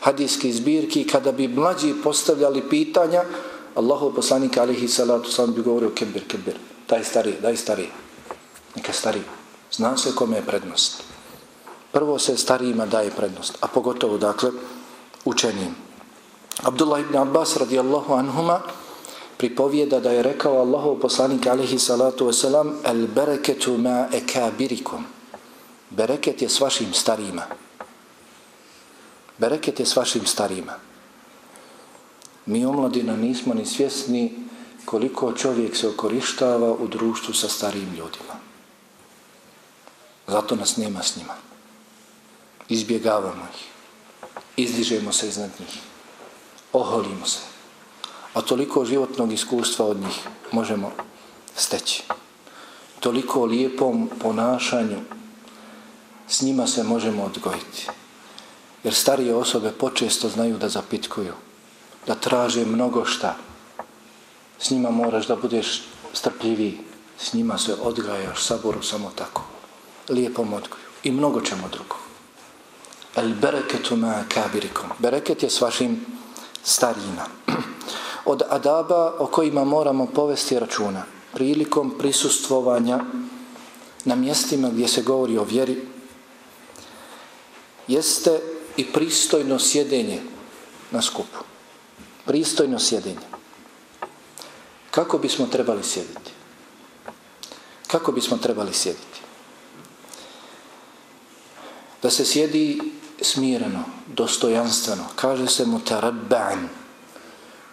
hadijskih zbirki, kada bi mlađi postavljali pitanja, Allahov poslanik alihi salatu wasalam bi govorio kebir, kebir, daj stari, daj stari, neka stari. Zna se kome je prednost. Prvo se starijima daje prednost, a pogotovo, dakle, učenim. Abdullah ibn Abbas radijallahu anhuma pripovijeda da je rekao Allahov poslanik alihi salatu wasalam el bereketu ma ekabirikum. Bereket je s vašim starima. Bereket je s vašim starima. Mi omladina nismo ni svjesni koliko čovjek se okorištava u društvu sa starim ljudima. Zato nas nema s njima. Izbjegavamo ih. Izdižemo se iznad njih. Oholimo se. A toliko životnog iskustva od njih možemo steći. Toliko lijepom ponašanju s njima se možemo odgojiti. Jer starije osobe počesto znaju da zapitkuju. Da traže mnogo šta. S njima moraš da budeš strpljiviji. S njima se odgajaš saboru samo tako lijepom odgoju i mnogo čemu drugom. El bereketu ma kabirikom. Bereket je s vašim starijima. *clears throat* Od adaba o kojima moramo povesti računa prilikom prisustvovanja na mjestima gdje se govori o vjeri jeste i pristojno sjedenje na skupu. Pristojno sjedenje. Kako bismo trebali sjediti? Kako bismo trebali sjediti? da se sjedi smireno, dostojanstveno. Kaže se mutarabban,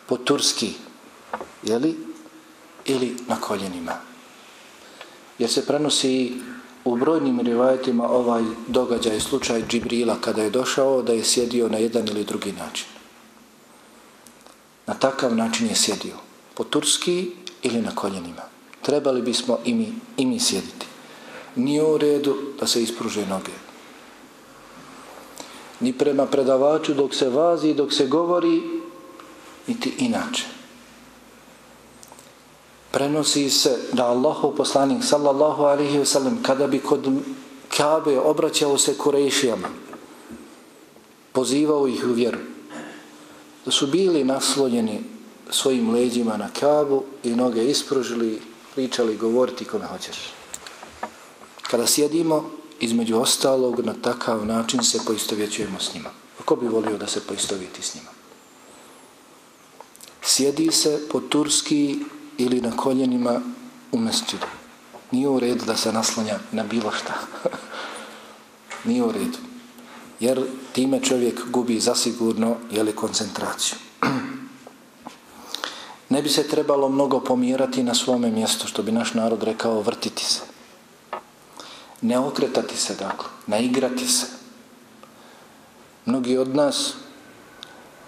po turski, jeli? Ili na koljenima. Jer se prenosi u brojnim rivajetima ovaj događaj, slučaj Džibrila kada je došao da je sjedio na jedan ili drugi način. Na takav način je sjedio. Po turski ili na koljenima. Trebali bismo i mi, i mi sjediti. Nije u redu da se ispruže noge. Ni prema predavaču dok se vazi, dok se govori, niti inače. Prenosi se da Allahov poslanik sallallahu alaihi wa sallam kada bi kod Kabe obraćao se Kurejšijama, pozivao ih u vjeru, da su bili naslonjeni svojim leđima na Kabu i noge ispružili, pričali, govoriti kome hoćeš. Kada sjedimo, između ostalog, na takav način se poistovjećujemo s njima. Ko bi volio da se poistovjeti s njima? Sjedi se po turski ili na koljenima u mesčidu. Nije u redu da se naslanja na bilo šta. *laughs* Nije u redu. Jer time čovjek gubi zasigurno jeli koncentraciju. *clears throat* Ne bi se trebalo mnogo pomjerati na svome mjestu, što bi naš narod rekao vrtiti se. Ne okretati se, dakle, naigrati se. Mnogi od nas,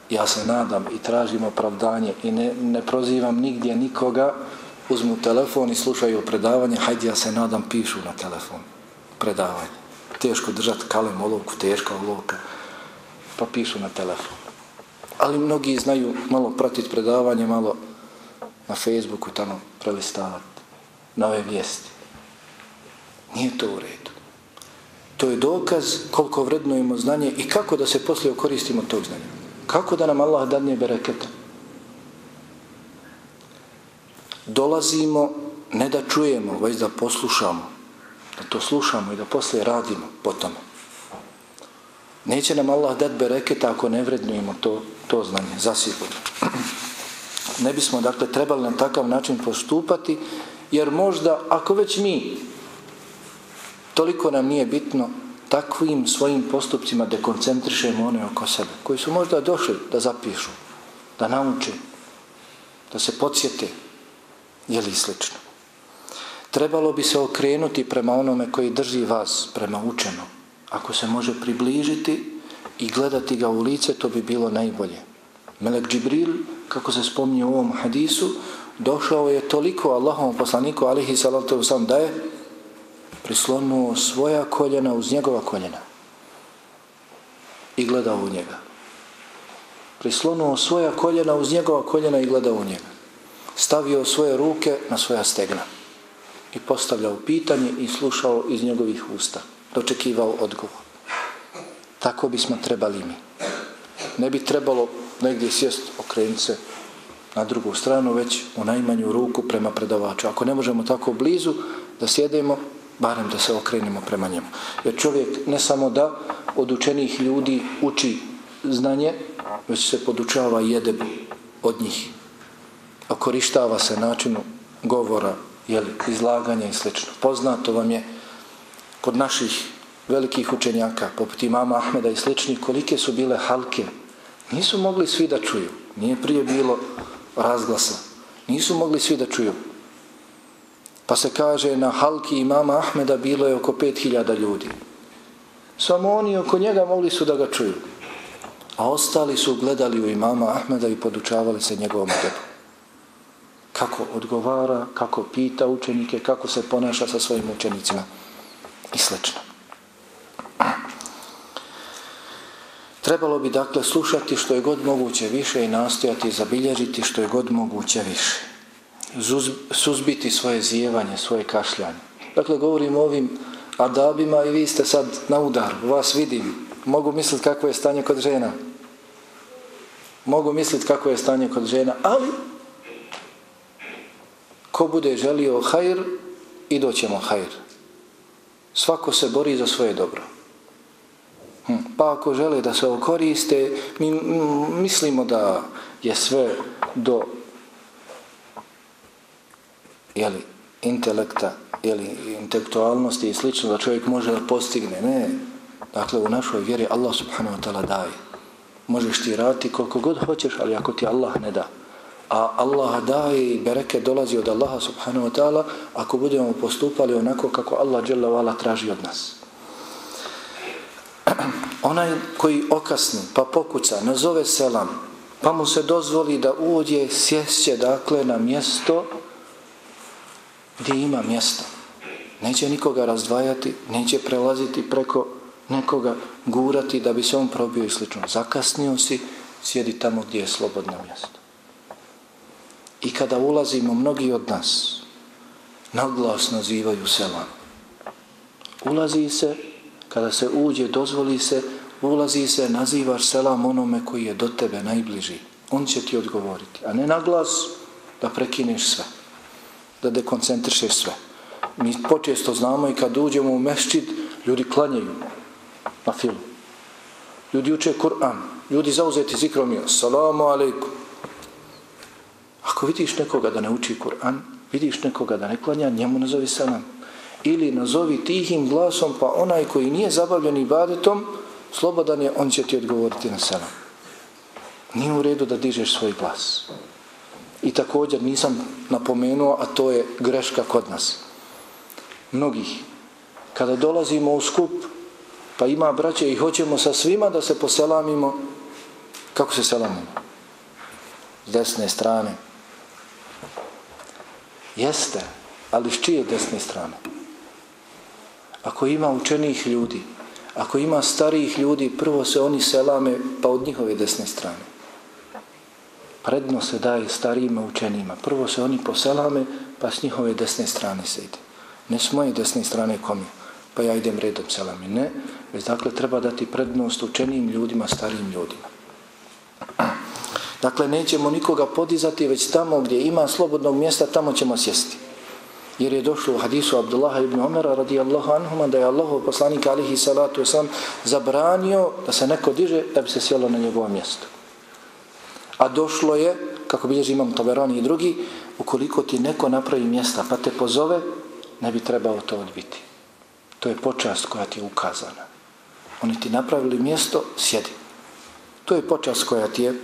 ja se nadam i tražim opravdanje i ne, ne prozivam nigdje nikoga, uzmu telefon i slušaju predavanje, hajde ja se nadam, pišu na telefon predavanje. Teško držati kalem olovku, teška olovka, pa pišu na telefon. Ali mnogi znaju malo pratiti predavanje, malo na Facebooku tamo prelistavati nove vijesti. Nije to u redu. To je dokaz koliko vrednujemo znanje i kako da se poslije okoristimo tog znanja. Kako da nam Allah dadne bereketa. Dolazimo ne da čujemo, već da poslušamo. Da to slušamo i da poslije radimo po tome. Neće nam Allah dat bereketa ako ne vrednujemo to, to znanje, zasigurno. *clears throat* Ne bismo, dakle, trebali na takav način postupati, jer možda, ako već mi toliko nam nije bitno takvim svojim postupcima dekoncentrišemo one oko sebe, koji su možda došli da zapišu, da nauče, da se podsjete, je li slično. Trebalo bi se okrenuti prema onome koji drži vas, prema učenom. Ako se može približiti i gledati ga u lice, to bi bilo najbolje. Melek Džibril, kako se spominje u ovom hadisu, došao je toliko Allahom poslaniku, alihi salatu sam, da je prislonuo svoja koljena uz njegova koljena i gledao u njega. Prislonuo svoja koljena uz njegova koljena i gledao u njega. Stavio svoje ruke na svoja stegna i postavljao pitanje i slušao iz njegovih usta. Dočekivao odgovor. Tako bismo trebali mi. Ne bi trebalo negdje sjest okrenice na drugu stranu, već u najmanju ruku prema predavaču. Ako ne možemo tako blizu da sjedemo, barem da se okrenemo prema njemu. Jer čovjek ne samo da od učenih ljudi uči znanje, već se podučava jedebu od njih. A korištava se načinu govora, jeli, izlaganja i sl. Poznato vam je kod naših velikih učenjaka, poput imama Ahmeda i sličnih, kolike su bile halke. Nisu mogli svi da čuju. Nije prije bilo razglasa. Nisu mogli svi da čuju. Pa se kaže na halki imama Ahmeda bilo je oko 5000 ljudi. Samo oni oko njega mogli su da ga čuju. A ostali su gledali u imama Ahmeda i podučavali se njegovom debu. Kako odgovara, kako pita učenike, kako se ponaša sa svojim učenicima i slično. Trebalo bi dakle slušati što je god moguće više i nastojati zabilježiti što je god moguće više suzbiti svoje zijevanje, svoje kašljanje. Dakle, govorim o ovim adabima i vi ste sad na udar, vas vidim. Mogu misliti kako je stanje kod žena. Mogu misliti kako je stanje kod žena, ali ko bude želio hajr, i doćemo hajr. Svako se bori za svoje dobro. Hm. Pa ako žele da se okoriste, mi mislimo da je sve do jeli, intelekta, jeli, intelektualnosti i slično da čovjek može da postigne. Ne, dakle u našoj vjeri Allah subhanahu wa ta'ala daje. Možeš ti raditi koliko god hoćeš, ali ako ti Allah ne da, a Allah daje i bereke dolazi od Allaha subhanahu wa ta'ala ako budemo postupali onako kako Allah dželle vala traži od nas. *clears throat* Onaj koji okasni pa pokuca, nazove selam, pa mu se dozvoli da uđe, sješće dakle na mjesto gdje ima mjesto. Neće nikoga razdvajati, neće prelaziti preko nekoga, gurati da bi se on probio i slično. Zakasnio si, sjedi tamo gdje je slobodno mjesto. I kada ulazimo, mnogi od nas naglas nazivaju selam. Ulazi se, kada se uđe, dozvoli se, ulazi se, nazivaš selam onome koji je do tebe najbliži. On će ti odgovoriti. A ne naglas da prekineš sve. Da dekoncentriše sve. Mi počesto znamo i kad uđemo u mešćid, ljudi klanjaju na filu. Ljudi uče Kur'an. Ljudi zauzeti zikrom je. Salamu alaikum. Ako vidiš nekoga da ne uči Kur'an, vidiš nekoga da ne klanja, njemu nazovi salam. Ili nazovi tihim glasom, pa onaj koji nije zabavljen ibadetom, slobodan je, on će ti odgovoriti na salam. Nije u redu da dižeš svoj glas. I također nisam napomenuo, a to je greška kod nas. Mnogih. Kada dolazimo u skup, pa ima braće i hoćemo sa svima da se poselamimo, kako se selamimo? S desne strane. Jeste, ali s čije desne strane? Ako ima učenih ljudi, ako ima starijih ljudi, prvo se oni selame pa od njihove desne strane. Predno se daje starijima učenima. Prvo se oni poselame pa s njihove desne strane se ide. Ne s moje desne strane komi, pa ja idem redom selame. Ne, već dakle treba dati prednost učenim ljudima, starijim ljudima. Dakle, nećemo nikoga podizati, već tamo gdje ima slobodnog mjesta, tamo ćemo sjesti. Jer je došlo u hadisu Abdullaha ibn Omera radijallahu anhuma da je Allah poslanik alihi salatu sam zabranio da se neko diže da bi se sjelo na njegovo mjesto. A došlo je, kako bilježi imam Taberani i drugi, ukoliko ti neko napravi mjesta pa te pozove, ne bi trebao to odbiti. To je počast koja ti je ukazana. Oni ti napravili mjesto, sjedi. To je počast koja ti je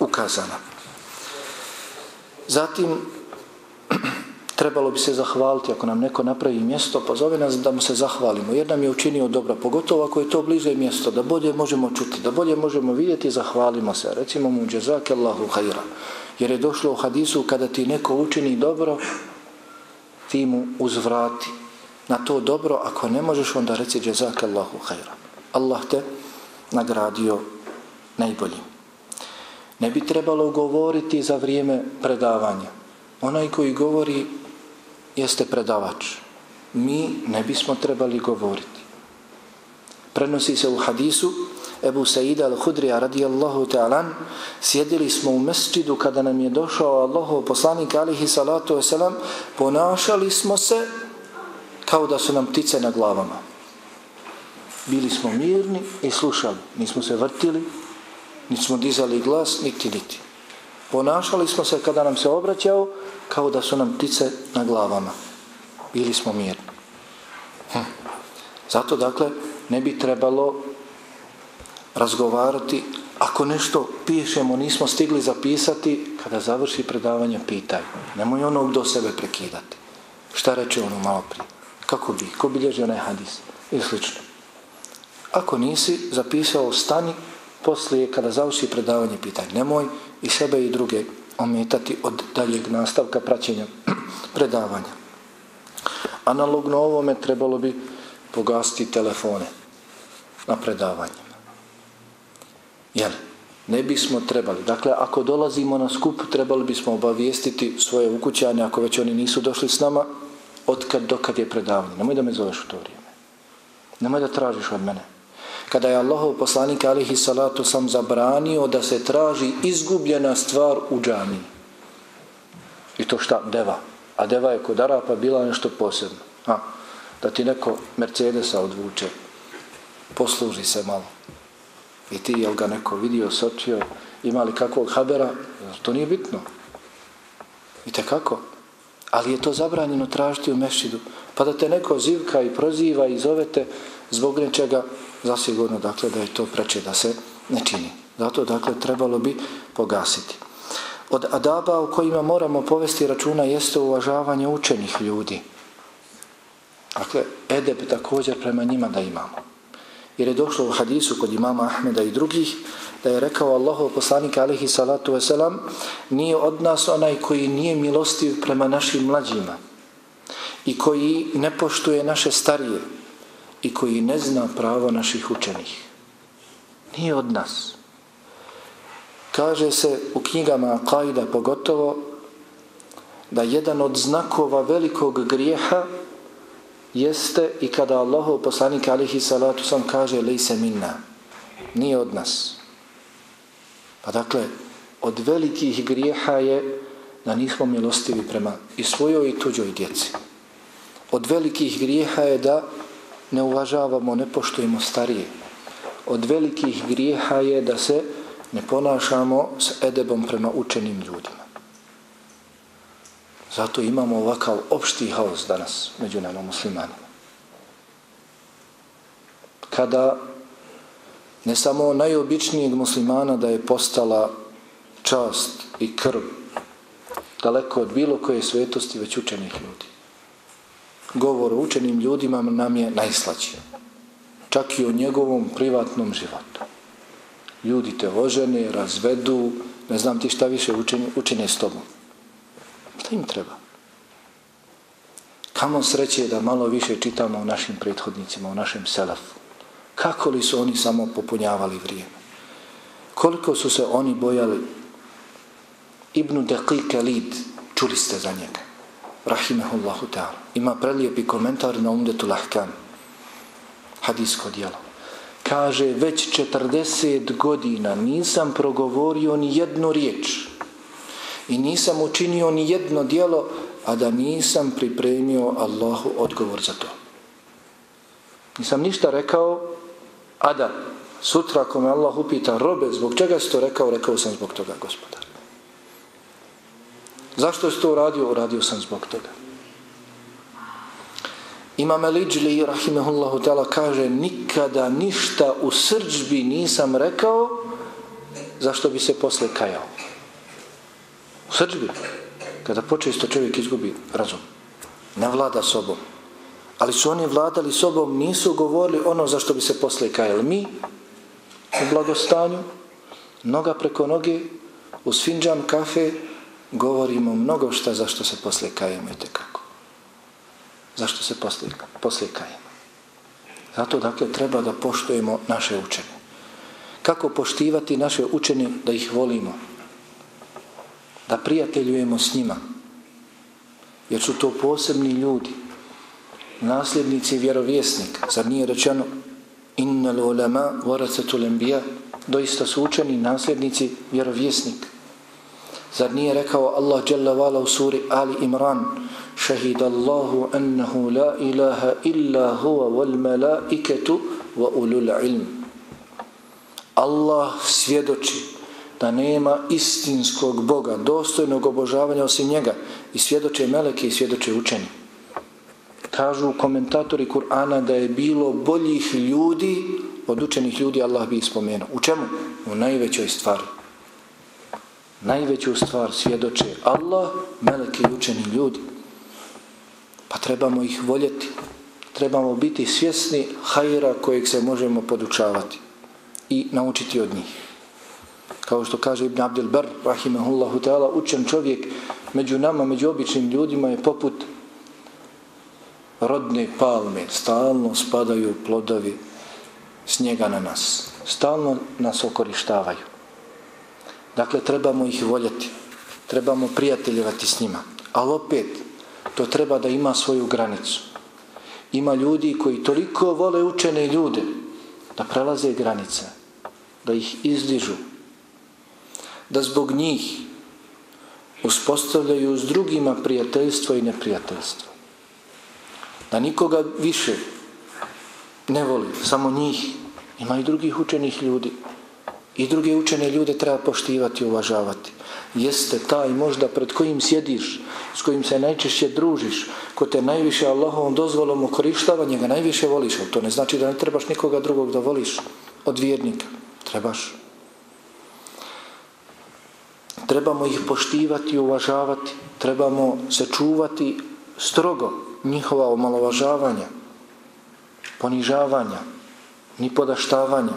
ukazana. Zatim, trebalo bi se zahvaliti ako nam neko napravi mjesto, pozove nas da mu se zahvalimo, jer nam je učinio dobro, pogotovo ako je to bliže mjesto, da bolje možemo čuti, da bolje možemo vidjeti, zahvalimo se. Recimo mu, džezake Allahu hajra. Jer je došlo u hadisu, kada ti neko učini dobro, ti mu uzvrati na to dobro, ako ne možeš, onda reci džezake Allahu hajra. Allah te nagradio najboljim ne bi trebalo govoriti za vrijeme predavanja. Onaj koji govori jeste predavač. Mi ne bismo trebali govoriti. Prenosi se u hadisu Ebu Saida al-Hudrija radijallahu ta'alan sjedili smo u mesčidu kada nam je došao Allahov poslanik alihi salatu wasalam ponašali smo se kao da su nam ptice na glavama. Bili smo mirni i slušali. Nismo se vrtili, nismo dizali glas, niti niti. Ponašali smo se kada nam se obraćao kao da su nam ptice na glavama. Bili smo mirni. Hm. Zato, dakle, ne bi trebalo razgovarati. Ako nešto pišemo, nismo stigli zapisati, kada završi predavanje, pitaj. Nemoj onog do sebe prekidati. Šta reče ono malo prije? Kako bi? Ko bilježi onaj hadis? I slično. Ako nisi zapisao, stani, poslije kada završi predavanje pitaj nemoj i sebe i druge ometati od daljeg nastavka praćenja *clears throat* predavanja. Analogno ovome trebalo bi pogasti telefone na predavanjima. Jel? Ne bismo trebali. Dakle, ako dolazimo na skup, trebali bismo obavijestiti svoje ukućane, ako već oni nisu došli s nama, od kad do kad je predavanje. Nemoj da me zoveš u to vrijeme. Nemoj da tražiš od mene kada je Allahov poslanik alihi salatu sam zabranio da se traži izgubljena stvar u džami. I to šta? Deva. A deva je kod Arapa bila nešto posebno. A, da ti neko Mercedesa odvuče, posluži se malo. I ti, jel ga neko vidio, sočio, imali kakvog habera, to nije bitno. I kako? Ali je to zabranjeno tražiti u mešidu. Pa da te neko zivka i proziva i zovete zbog nečega, zasigurno dakle da je to preče da se ne čini. Zato dakle trebalo bi pogasiti. Od adaba u kojima moramo povesti računa jeste uvažavanje učenih ljudi. Dakle, edeb također prema njima da imamo. Jer je došlo u hadisu kod imama Ahmeda i drugih da je rekao Allahov poslanik alihi salatu wasalam nije od nas onaj koji nije milostiv prema našim mlađima i koji ne poštuje naše starije i koji ne zna pravo naših učenih. Nije od nas. Kaže se u knjigama Qaida pogotovo da jedan od znakova velikog grijeha jeste i kada Allahov poslanik alihi salatu sam kaže lejse minna. Nije od nas. Pa dakle, od velikih grijeha je da nismo milostivi prema i svojoj i tuđoj djeci. Od velikih grijeha je da ne uvažavamo, ne poštujemo starije. Od velikih grijeha je da se ne ponašamo s edebom prema učenim ljudima. Zato imamo ovakav opšti haos danas među nama muslimanima. Kada ne samo najobičnijeg muslimana da je postala čast i krv daleko od bilo koje svetosti već učenih ljudi. Govor učenim ljudima nam je najslađi. Čak i o njegovom privatnom životu. Ljudi te ožene, razvedu, ne znam ti šta više učine, učine s tobom. Šta im treba? Kamo sreće da malo više čitamo o našim prethodnicima, o našem selafu. Kako li su oni samo popunjavali vrijeme? Koliko su se oni bojali? Ibnu Deqika Lid, čuli ste za njega. Rahimehullahu ta'ala. Ima prelijepi komentar na umdetu lahkan. Hadisko dijelo. Kaže, već 40 godina nisam progovorio ni jednu riječ i nisam učinio ni jedno dijelo, a da nisam pripremio Allahu odgovor za to. Nisam ništa rekao, A da sutra ako me Allah upita robe, zbog čega si to rekao, rekao sam zbog toga, gospodar. Zašto si to uradio? Uradio sam zbog toga. Imam Eliđli, rahimehullahu ta'ala, kaže nikada ništa u srđbi nisam rekao zašto bi se posle kajao. U srđbi. Kada počesto čovjek izgubi razum. Ne vlada sobom ali su oni vladali sobom, nisu govorili ono zašto bi se posle kajali. Mi u blagostanju, noga preko noge, u svinđam kafe, govorimo mnogo šta zašto se posle kajemo i tekako. Zašto se posle, poslikajemo. Zato dakle treba da poštujemo naše učene. Kako poštivati naše učene da ih volimo? Da prijateljujemo s njima. Jer su to posebni ljudi nasljednici vjerovjesnika. Zar nije rečeno innal ulama warasatul anbiya doista su učeni nasljednici vjerovjesnika. Zar nije rekao Allah dželle vala u suri Ali Imran Šehid Allahu ennehu la ilaha illa huwa wal malaikatu wa ulul ilm. Allah svjedoči da nema istinskog Boga, dostojnog obožavanja osim njega i svjedoče meleke i svjedoče učeni kažu komentatori Kur'ana da je bilo boljih ljudi od učenih ljudi Allah bi ispomenuo. U čemu? U najvećoj stvari. Najveću stvar svjedoče Allah, meleki učeni ljudi. Pa trebamo ih voljeti. Trebamo biti svjesni hajra kojeg se možemo podučavati i naučiti od njih. Kao što kaže Ibn Abdel Bar, rahimahullahu ta'ala, učen čovjek među nama, među običnim ljudima je poput rodne palme, stalno spadaju plodovi snijega na nas. Stalno nas okorištavaju. Dakle, trebamo ih voljeti. Trebamo prijateljevati s njima. Ali opet, to treba da ima svoju granicu. Ima ljudi koji toliko vole učene ljude da prelaze granice, da ih izdižu, da zbog njih uspostavljaju s drugima prijateljstvo i neprijateljstvo da nikoga više ne voli, samo njih. Ima i drugih učenih ljudi. I druge učene ljude treba poštivati i uvažavati. Jeste taj možda pred kojim sjediš, s kojim se najčešće družiš, ko te najviše Allahovom dozvolom ukorištava, njega najviše voliš. Ali to ne znači da ne trebaš nikoga drugog da voliš od vjernika. Trebaš. trebamo ih poštivati i uvažavati, trebamo se čuvati strogo njihova omalovažavanja, ponižavanja, ni podaštavanja.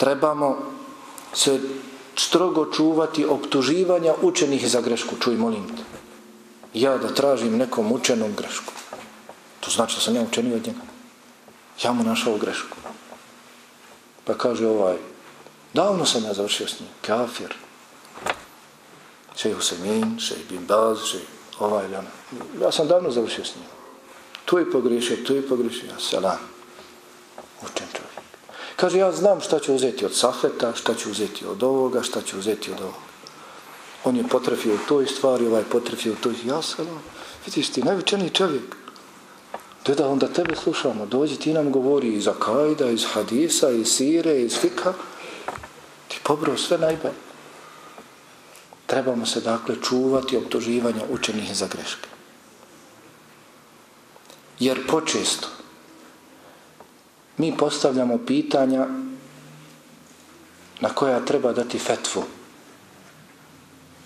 Trebamo se strogo čuvati optuživanja učenih za grešku. Čuj, molim te. Ja da tražim nekom učenom grešku. To znači da sam ja učenio od njega. Ja mu našao grešku. Pa kaže ovaj, davno sam ja završio s njim, kafir. Šej Husemin, šej Bin Baz, šej ovaj ili ona. Ja sam davno završio s njim. Tu je pogriješio, tu je pogriješio. Ja selam. Učen čovjek. Kaže, ja znam šta ću uzeti od Safeta, šta ću uzeti od ovoga, šta ću uzeti od ovoga. On je potrefio u toj stvari, ovaj potrefio u toj. Ja sam, ono, Vidiš ti, najvičaniji čovjek. Deda, onda tebe slušamo. Dođi, ti nam govori iz Akajda, iz Hadisa, iz Sire, iz Fika. Ti pobrao sve najbolje. Trebamo se dakle čuvati optuživanja učenih za greške. Jer počesto mi postavljamo pitanja na koja treba dati fetvu.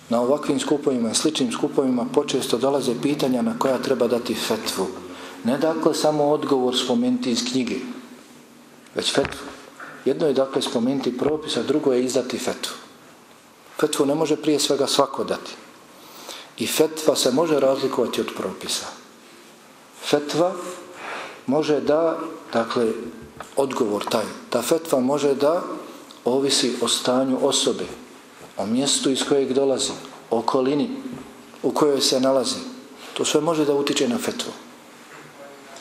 Na ovakvim skupovima i sličnim skupovima počesto dolaze pitanja na koja treba dati fetvu. Ne dakle samo odgovor spomenuti iz knjige, već fetvu. Jedno je dakle spomenuti propis, a drugo je izdati fetvu. Fetvu ne može prije svega svako dati. I fetva se može razlikovati od propisa. Fetva može da, dakle, odgovor taj, ta fetva može da ovisi o stanju osobe, o mjestu iz kojeg dolazi, o okolini u kojoj se nalazi. To sve može da utiče na fetvu.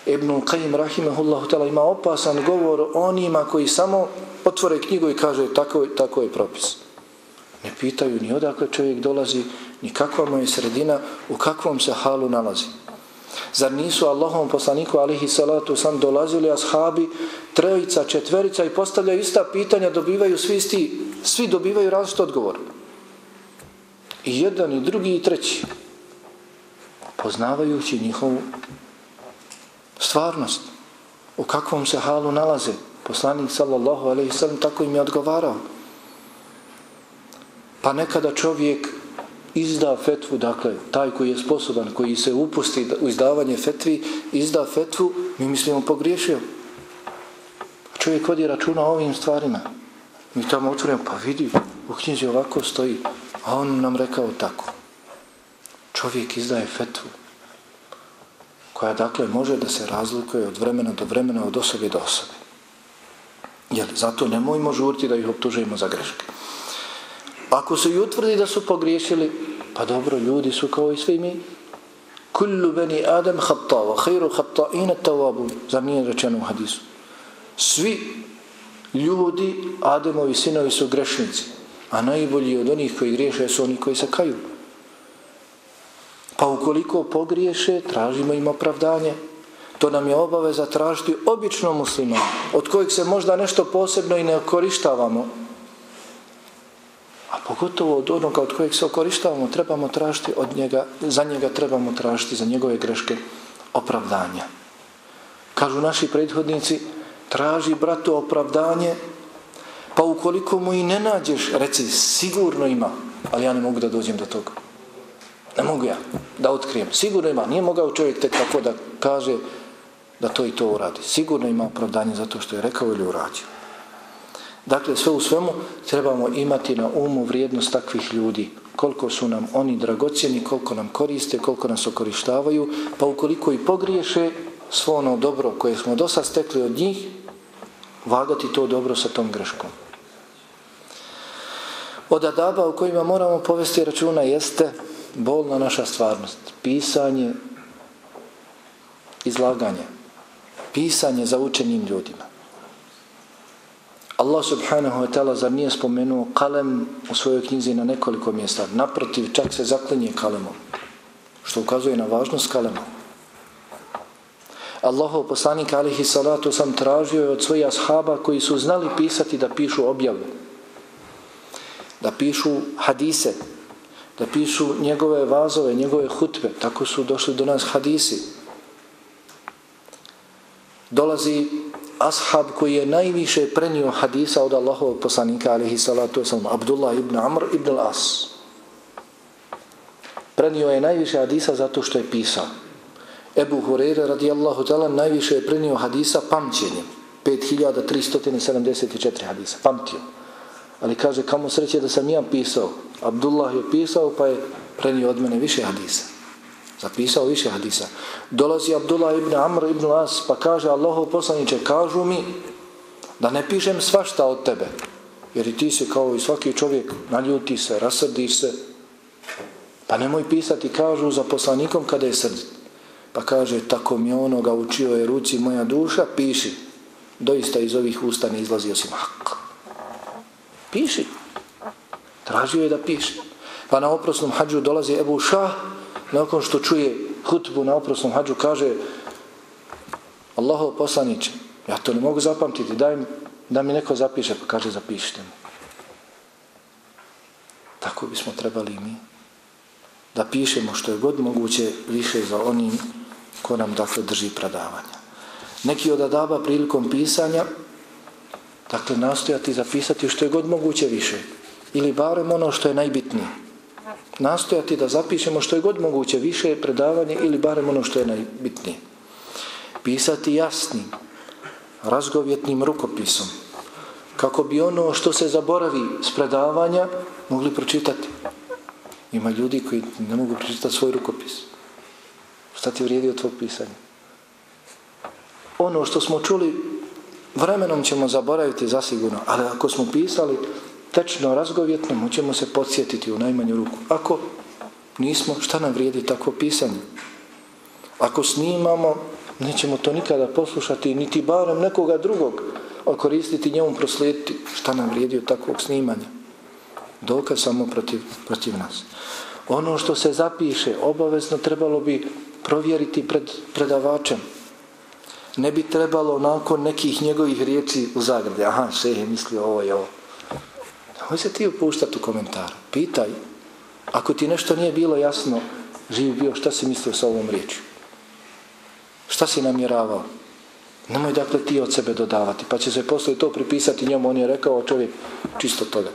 Ibn Qayyim rahimahullahu ta'ala ima opasan govor onima koji samo otvore knjigu i kaže tako, tako je propis. Ne pitaju ni odakle čovjek dolazi, ni kakva mu je sredina, u kakvom se halu nalazi. Zar nisu Allahom poslaniku alihi salatu sam dolazili ashabi, trojica, četverica i postavljaju ista pitanja, dobivaju svi isti, svi dobivaju različit odgovor. I jedan, i drugi, i treći. Poznavajući njihovu stvarnost, u kakvom se halu nalaze. Poslanik sallallahu alaihi sallam tako im je odgovarao. Pa nekada čovjek izda fetvu, dakle, taj koji je sposoban, koji se upusti u izdavanje fetvi, izda fetvu, mi mislimo pogriješio. Čovjek vodi računa o ovim stvarima. Mi tamo otvorimo, pa vidi, u knjizi ovako stoji, a on nam rekao tako. Čovjek izdaje fetvu, koja dakle može da se razlikuje od vremena do vremena, od osobe do osobe. Jer zato nemojmo žurti da ih optužujemo za greške. Pa ako se i utvrdi da su pogriješili, pa dobro, ljudi su kao i svi mi. Kullu beni Adam hattava, khairu hatta'ina tawabun. Zar nije rečeno u hadisu? Svi ljudi, Ademovi sinovi su grešnici, a najbolji od onih koji griješe su oni koji se kaju. Pa ukoliko pogriješe, tražimo im opravdanje. To nam je obaveza tražiti obično muslima, od kojeg se možda nešto posebno i ne korištavamo, A pogotovo od onoga od kojeg se okorištavamo, trebamo tražiti od njega, za njega trebamo tražiti, za njegove greške, opravdanja. Kažu naši prethodnici, traži bratu opravdanje, pa ukoliko mu i ne nađeš, reci, sigurno ima, ali ja ne mogu da dođem do toga. Ne mogu ja da otkrijem. Sigurno ima. Nije mogao čovjek tek tako da kaže da to i to uradi. Sigurno ima opravdanje zato što je rekao ili uradio. Dakle, sve u svemu trebamo imati na umu vrijednost takvih ljudi. Koliko su nam oni dragocjeni, koliko nam koriste, koliko nas okorištavaju, pa ukoliko i pogriješe svo ono dobro koje smo dosta stekli od njih, vagati to dobro sa tom greškom. Od adaba u kojima moramo povesti računa jeste bolna naša stvarnost. Pisanje, izlaganje. Pisanje za učenim ljudima. Allah subhanahu wa ta'ala zar nije spomenuo kalem u svojoj knjizi na nekoliko mjesta. Naprotiv, čak se zaklinje kalemom. Što ukazuje na važnost kalema. Allahov poslanik alihi salatu sam tražio od svojih ashaba koji su znali pisati da pišu objavu. Da pišu hadise. Da pišu njegove vazove, njegove hutbe. Tako su došli do nas hadisi. Dolazi ashab koji je najviše prenio hadisa od Allahovog poslanika alihi salatu wasalam, Abdullah ibn Amr ibn al-As. Prenio je najviše hadisa zato što je pisao. Ebu Hureyre radijallahu ta'ala najviše je prenio hadisa pamćenjem. 5374 hadisa. Pamtio. Ali kaže, kamo sreće da sam ja pisao. Abdullah je pisao pa je prenio od mene više hadisa. Zapisao više hadisa. Dolazi Abdullah ibn Amr ibn As pa kaže Allahov poslaniče, kažu mi da ne pišem svašta od tebe. Jer i ti se kao i svaki čovjek naljuti se, rasrdiš se. Pa nemoj pisati, kažu za poslanikom kada je srdit. Pa kaže, tako mi onoga učio je ruci moja duša, piši. Doista iz ovih usta ne izlazi osim hak. Piši. Tražio je da piše. Pa na oprosnom hađu dolazi Ebu Šah, nakon što čuje hutbu na oprosnom hađu, kaže Allahov poslaniće, ja to ne mogu zapamtiti, daj da mi neko zapiše, pa kaže zapišite mu. Tako bismo trebali i mi da pišemo što je god moguće više za onim ko nam dakle drži predavanja. Neki od adaba prilikom pisanja dakle nastojati zapisati što je god moguće više ili barem ono što je najbitnije. Nastojati da zapišemo što je god moguće više predavanje ili barem ono što je najbitnije. Pisati jasnim, razgovjetnim rukopisom kako bi ono što se zaboravi s predavanja mogli pročitati. Ima ljudi koji ne mogu pročitati svoj rukopis. Šta ti vrijedi od tvog pisanja? Ono što smo čuli, vremenom ćemo zaboraviti zasigurno, ali ako smo pisali tečno, razgovjetno, moćemo se podsjetiti u najmanju ruku. Ako nismo, šta nam vrijedi takvo pisanje? Ako snimamo, nećemo to nikada poslušati, niti barem nekoga drugog koristiti njemu proslijediti. Šta nam vrijedi od takvog snimanja? Dokaz samo protiv, protiv nas. Ono što se zapiše, obavezno trebalo bi provjeriti pred predavačem. Ne bi trebalo nakon nekih njegovih riječi u zagrade. Aha, še je mislio ovo i ovo. Nemoj se ti upuštati u komentar. Pitaj. Ako ti nešto nije bilo jasno, živ bio, šta si mislio sa ovom riječju? Šta si namjeravao? Nemoj dakle ti od sebe dodavati, pa će se posle to pripisati njemu, on je rekao čovjek čisto toga.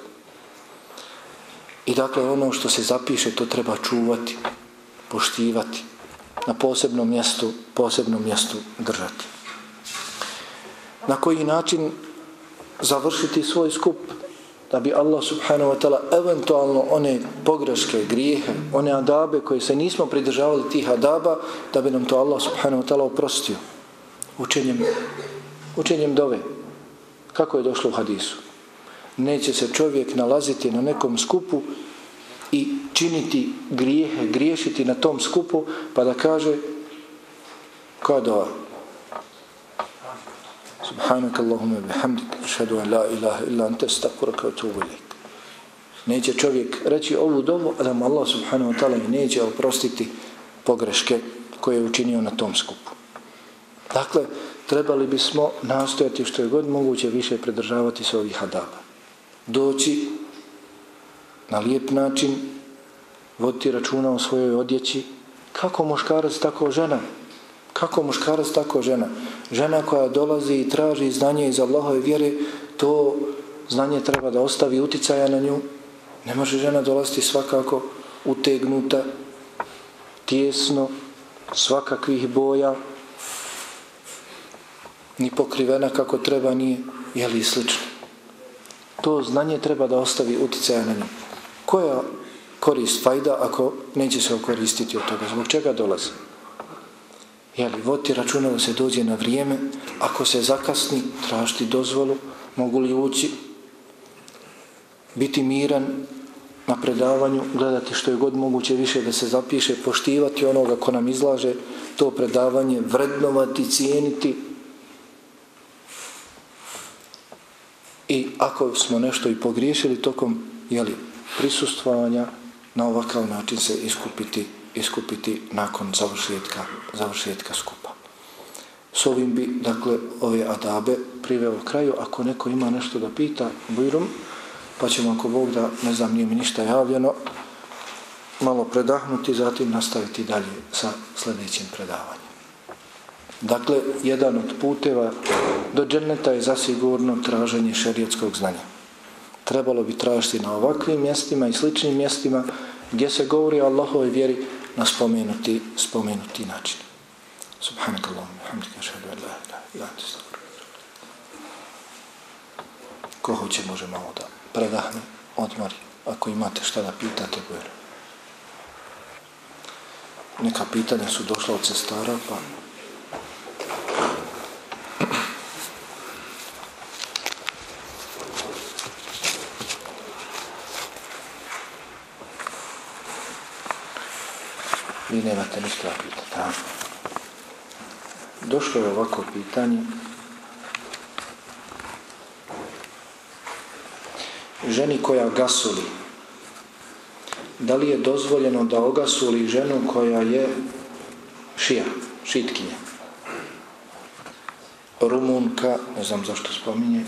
I dakle ono što se zapiše, to treba čuvati, poštivati, na posebnom mjestu, posebnom mjestu držati. Na koji način završiti svoj skup, da bi Allah subhanahu wa ta'ala eventualno one pogreške, grijehe, one adabe koje se nismo pridržavali tih adaba, da bi nam to Allah subhanahu wa ta'ala oprostio učenjem, učenjem dove. Kako je došlo u hadisu? Neće se čovjek nalaziti na nekom skupu i činiti grijehe, griješiti na tom skupu, pa da kaže koja dova? Subhanak Allahumma bihamdik, šadu an la ilaha illa anta astaghfiruka wa atubu ilaik. Neće čovjek reći ovu dovu, a da mu Allah subhanahu wa ta'ala neće oprostiti pogreške koje je učinio na tom skupu. Dakle, trebali bismo nastojati što je god moguće više predržavati se ovih adaba. Doći na lijep način, voditi računa o svojoj odjeći, kako muškarac, tako žena. Kako muškarac, tako žena. Žena koja dolazi i traži znanje iz Allahove vjere, to znanje treba da ostavi uticaja na nju. Ne može žena dolaziti svakako utegnuta, tjesno, svakakvih boja, ni pokrivena kako treba, nije, jeli slično. To znanje treba da ostavi uticaja na nju. Koja korist fajda ako neće se okoristiti od toga? Zbog čega dolazi? Jeli, voti računa da se dođe na vrijeme, ako se zakasni, tražiti dozvolu, mogu li ući, biti miran na predavanju, gledati što je god moguće više da se zapiše, poštivati onoga ko nam izlaže to predavanje, vrednovati, cijeniti, I ako smo nešto i pogriješili tokom jeli, prisustvovanja, na ovakav način se iskupiti, iskupiti nakon završetka, završetka skupa. S ovim bi, dakle, ove adabe priveo kraju. Ako neko ima nešto da pita, bujrum, pa ćemo ako Bog da, ne znam, nije mi ništa javljeno, malo predahnuti, zatim nastaviti dalje sa sljedećim predavanjem. Dakle, jedan od puteva do dženneta je zasigurno traženje šerijetskog znanja. Trebalo bi tražiti na ovakvim mjestima i sličnim mjestima gdje se govori o Allahove vjeri na spomenuti, spomenuti način. Subhanakallahu, hamdika, šahadu, la ilaha, ila ti Ko hoće može malo da predahne, odmori. Ako imate šta da pitate, bojero. Neka pitanja su došla od cestara, pa vi nemate ništa pitati. Došlo je ovako pitanje. Ženi koja gasuli, da li je dozvoljeno da ogasuli ženu koja je šija, šitkinja? Rumunka, ne znam zašto spominje,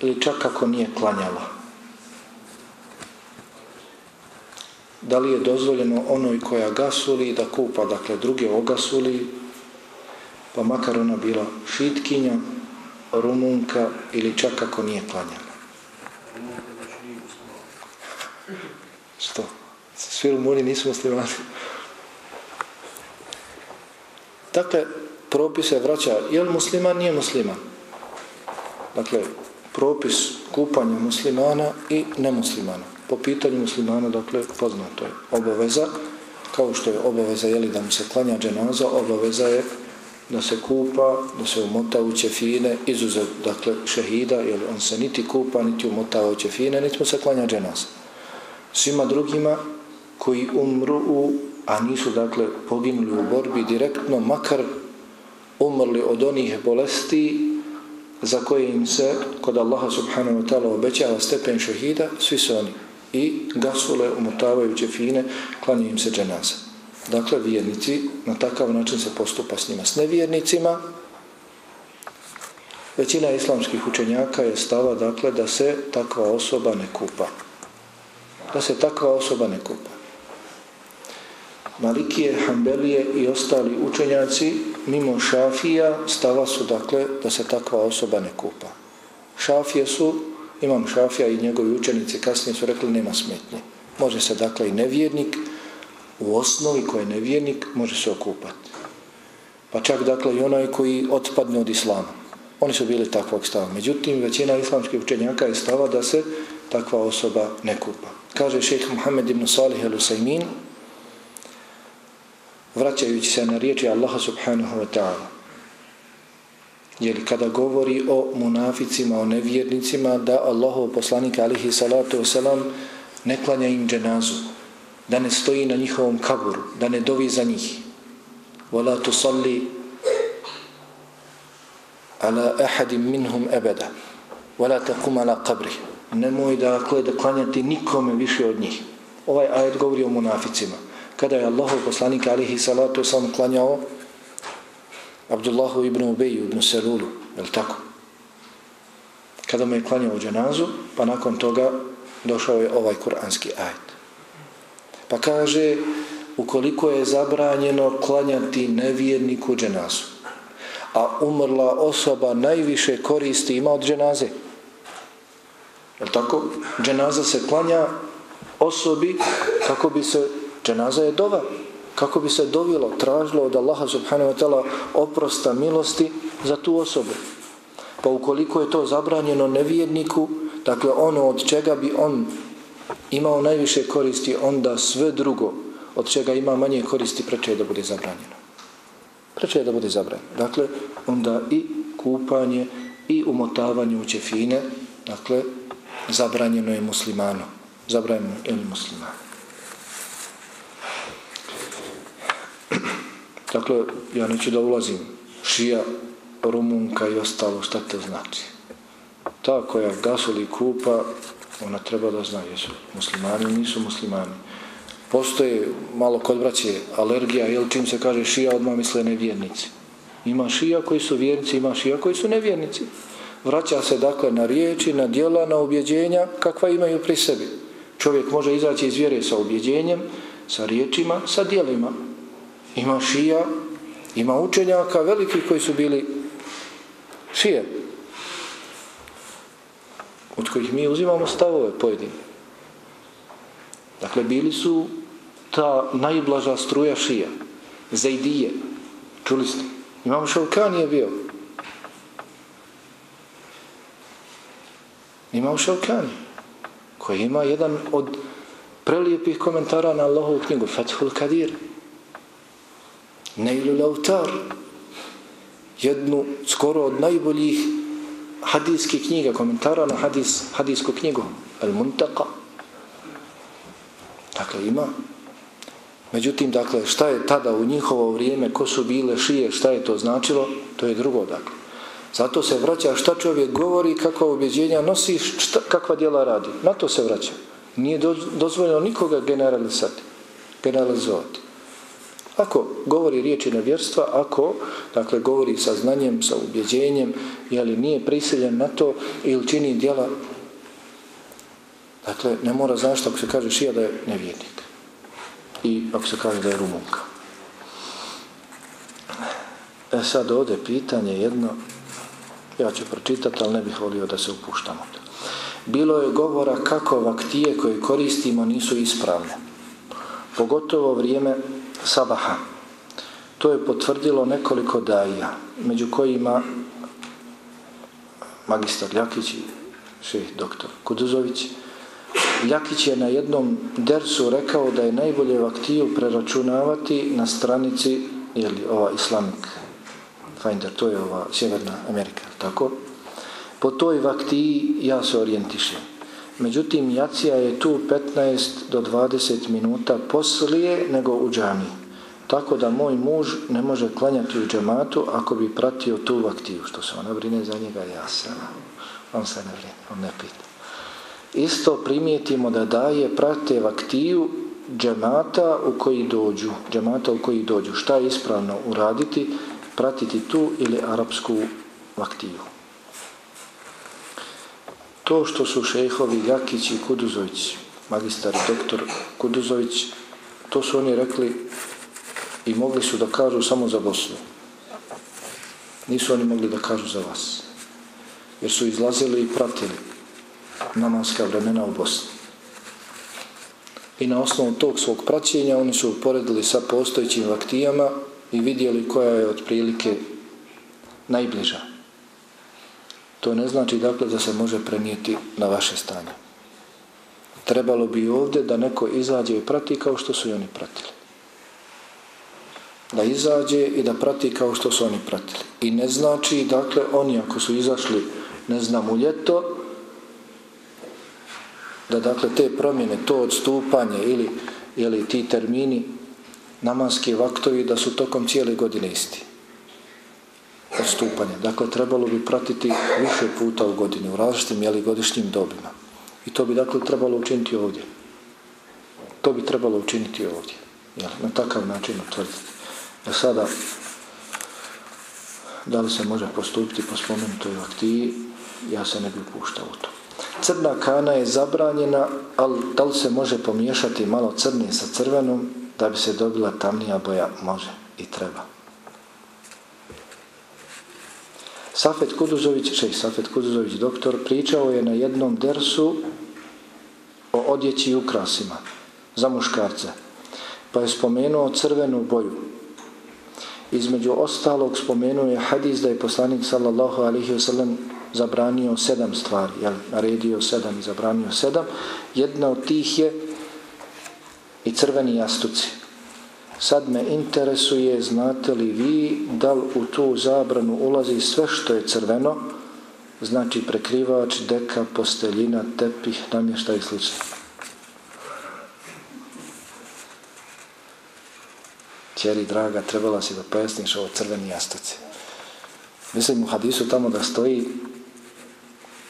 ili čak ako nije klanjala. Da li je dozvoljeno onoj koja gasuli da kupa, dakle druge ogasuli, pa makar ona bila šitkinja, rumunka ili čak ako nije klanjala. Što? Svi rumuni nisu muslimani. Dakle, propis se vraća, je li musliman, nije musliman. Dakle, propis kupanja muslimana i nemuslimana po pitanju muslimana, dakle, poznato je obaveza, kao što je obaveza, jeli, da mu se klanja dženaza, obaveza je da se kupa, da se umota u ćefine, izuzev, dakle, šehida, jer on se niti kupa, niti umota u ćefine, niti mu se klanja dženaza. Svima drugima koji umru, u, a nisu, dakle, poginuli u borbi direktno, makar umrli od onih bolesti za koje im se kod Allaha subhanahu wa ta'ala obećava stepen šehida, svi su oni i gasule umotavajuće fine, klanje im se dženaza. Dakle, vjernici, na takav način se postupa s njima. S nevjernicima, većina islamskih učenjaka je stava, dakle, da se takva osoba ne kupa. Da se takva osoba ne kupa. Malikije, Hanbelije i ostali učenjaci, mimo šafija, stava su, dakle, da se takva osoba ne kupa. Šafije su Imam Šafija i njegovi učenici kasnije su rekli nema smetnje. Može se dakle i nevjernik u osnovi koji je nevjernik može se okupati. Pa čak dakle i onaj koji otpadne od islama. Oni su bili takvog stava. Međutim, većina islamskih učenjaka je stava da se takva osoba ne kupa. Kaže šejh Muhammed ibn Salih al-Usaymin vraćajući se na riječi Allaha subhanahu wa ta'ala jer kada govori o munaficima, o nevjernicima, da Allahov poslanik alihi salatu wasalam ne klanja im dženazu, da ne stoji na njihovom kaburu, da ne dovi za njih. Wala tusalli ala ahadim minhum ebeda, wala takum ala qabri. Nemoj da, dakle, da klanjati nikome više od njih. Ovaj ajet govori o munaficima. Kada je Allahov poslanik alihi salatu wasalam klanjao Abdullahu ibn Ubeju ibn Selulu, je li tako? Kada mu je klanjao u dženazu, pa nakon toga došao je ovaj kuranski ajet. Pa kaže, ukoliko je zabranjeno klanjati nevjerniku dženazu, a umrla osoba najviše koristi ima od dženaze. Je li tako? Dženaza se klanja osobi kako bi se, dženaza je dova, kako bi se dovilo, tražilo od Allaha subhanahu wa ta'ala oprosta milosti za tu osobu. Pa ukoliko je to zabranjeno nevjerniku, dakle ono od čega bi on imao najviše koristi, onda sve drugo od čega ima manje koristi preče da bude zabranjeno. Preče da bude zabranjeno. Dakle, onda i kupanje i umotavanje u ćefine, dakle, zabranjeno je muslimano. Zabranjeno je muslimano. Dakle, ja neću da ulazim šija, rumunka i ostalo, šta to znači? Ta koja gasoli kupa, ona treba da zna jesu muslimani nisu muslimani. Postoje malo kod braće alergija, jel čim se kaže šija, odmah misle nevjernici. Ima šija koji su vjernici, ima šija koji su nevjernici. Vraća se dakle na riječi, na dijela, na objeđenja kakva imaju pri sebi. Čovjek može izaći iz vjere sa objeđenjem, sa riječima, sa dijelima ima šija, ima učenjaka veliki koji su bili šije. Od kojih mi uzimamo stavove pojedine. Dakle, bili su ta najblaža struja šija. Zajdije. Čuli ste? Imam Šalkan je bio. Imam Šalkan koji ima jedan od prelijepih komentara na Allahovu knjigu Fethul Kadir. Neilu Lautar. Jednu skoro od najboljih hadijskih knjiga, komentara na hadis, hadijsku knjigu. Al Muntaka. Dakle, ima. Međutim, dakle, šta je tada u njihovo vrijeme, ko su bile šije, šta je to značilo, to je drugo, dakle. Zato se vraća šta čovjek govori, kakva objeđenja nosi, šta, kakva djela radi. Na to se vraća. Nije dozvoljeno nikoga generalizati, generalizovati. Ako govori riječi nevjerstva, ako dakle, govori sa znanjem, sa ubjeđenjem, jeli nije prisiljen na to ili čini djela, dakle, ne mora znaš ako se kaže šija da je nevjernik. I ako se kaže da je rumunka. E sad ovdje pitanje jedno, ja ću pročitati, ali ne bih volio da se upuštamo. Bilo je govora kako vaktije koje koristimo nisu ispravne. Pogotovo vrijeme sabaha. To je potvrdilo nekoliko daija, među kojima magistar Ljakić i šeh doktor Kuduzović. Ljakić je na jednom dersu rekao da je najbolje vaktiju preračunavati na stranici ili ova Islamic Finder, to je ova Sjeverna Amerika, tako? Po toj vaktiji ja se orijentišem. Međutim, jacija je tu 15 do 20 minuta poslije nego u džami. Tako da moj muž ne može klanjati u džamatu ako bi pratio tu vaktiju. Što se ona brine za njega, ja sam. Ono, on se ne brine, on ne pita. Isto primijetimo da daje prate vaktiju džamata u koji dođu. Džamata u koji dođu. Šta je ispravno uraditi? Pratiti tu ili arapsku vaktiju to što su šejhovi Jakić i Kuduzović, magistar i doktor Kuduzović, to su oni rekli i mogli su da kažu samo za Bosnu. Nisu oni mogli da kažu za vas. Jer su izlazili i pratili namanska vremena u Bosni. I na osnovu tog svog praćenja oni su uporedili sa postojićim vaktijama i vidjeli koja je otprilike najbliža. To ne znači dakle da se može prenijeti na vaše stanje. Trebalo bi ovdje da neko izađe i prati kao što su i oni pratili. Da izađe i da prati kao što su oni pratili. I ne znači, dakle, oni ako su izašli, ne znam, u ljeto, da dakle te promjene, to odstupanje ili, ili ti termini, namanski vaktovi, da su tokom cijele godine isti odstupanje. Dakle, trebalo bi pratiti više puta u godini, u različitim jeli, godišnjim dobima. I to bi, dakle, trebalo učiniti ovdje. To bi trebalo učiniti ovdje. Jel, na takav način utvrditi. Da sada, da li se može postupiti po spomenutoj aktiji, ja se ne bi upuštao u to. Crna kana je zabranjena, ali da li se može pomiješati malo crni sa crvenom, da bi se dobila tamnija boja? Može i treba. Safet Kuduzović, šej Safet Kuduzović, doktor, pričao je na jednom dersu o odjeći i ukrasima za muškarce. Pa je spomenuo crvenu boju. Između ostalog spomenuo je hadis da je poslanik sallallahu alihi wasallam zabranio sedam stvari, jel, naredio sedam i zabranio sedam. Jedna od tih je i crveni jastuci. Sad me interesuje, znate li vi, da li u tu zabranu ulazi sve što je crveno, znači prekrivač, deka, posteljina, tepih, namješta i slično. Čeri, draga, trebala si da pojasniš ovo crveni jastuci. Mislim u hadisu tamo da stoji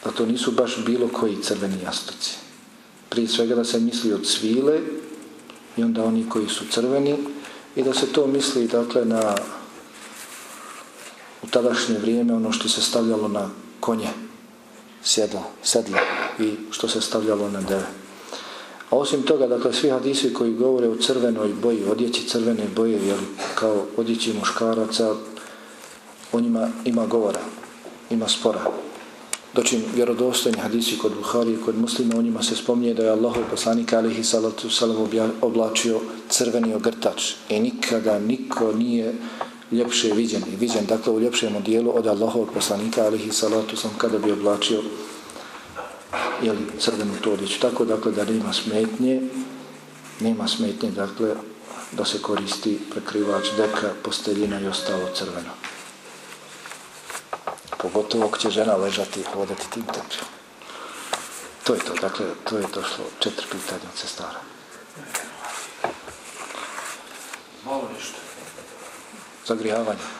da to nisu baš bilo koji crveni jastuci. Prije svega da se misli od svile i onda oni koji su crveni, i da se to misli dakle na u tadašnje vrijeme ono što se stavljalo na konje sjedlo, sedlo i što se stavljalo na deve. A osim toga, dakle, svi hadisi koji govore o crvenoj boji, odjeći crvene boje, jel, kao odjeći muškaraca, o njima ima govora, ima spora dočim vjerodostojni hadisi kod Buhari i kod muslima, u njima se spominje da je Allahov poslanik alihi salatu salam oblačio crveni ogrtač i nikada niko nije ljepše viđen i viđen dakle u ljepšem dijelu od Allahovog poslanika alihi salatu sam kada bi oblačio jeli, crvenu todiću. Tako dakle da nema smetnje, nema smetnje dakle da se koristi prekrivač deka, posteljina i ostalo crveno. Pogotovo ako će žena ležati i hodati tim tepijom. To je to, dakle, to je došlo četiri pitanja od sestara. Malo nešto. Zagrijavanje.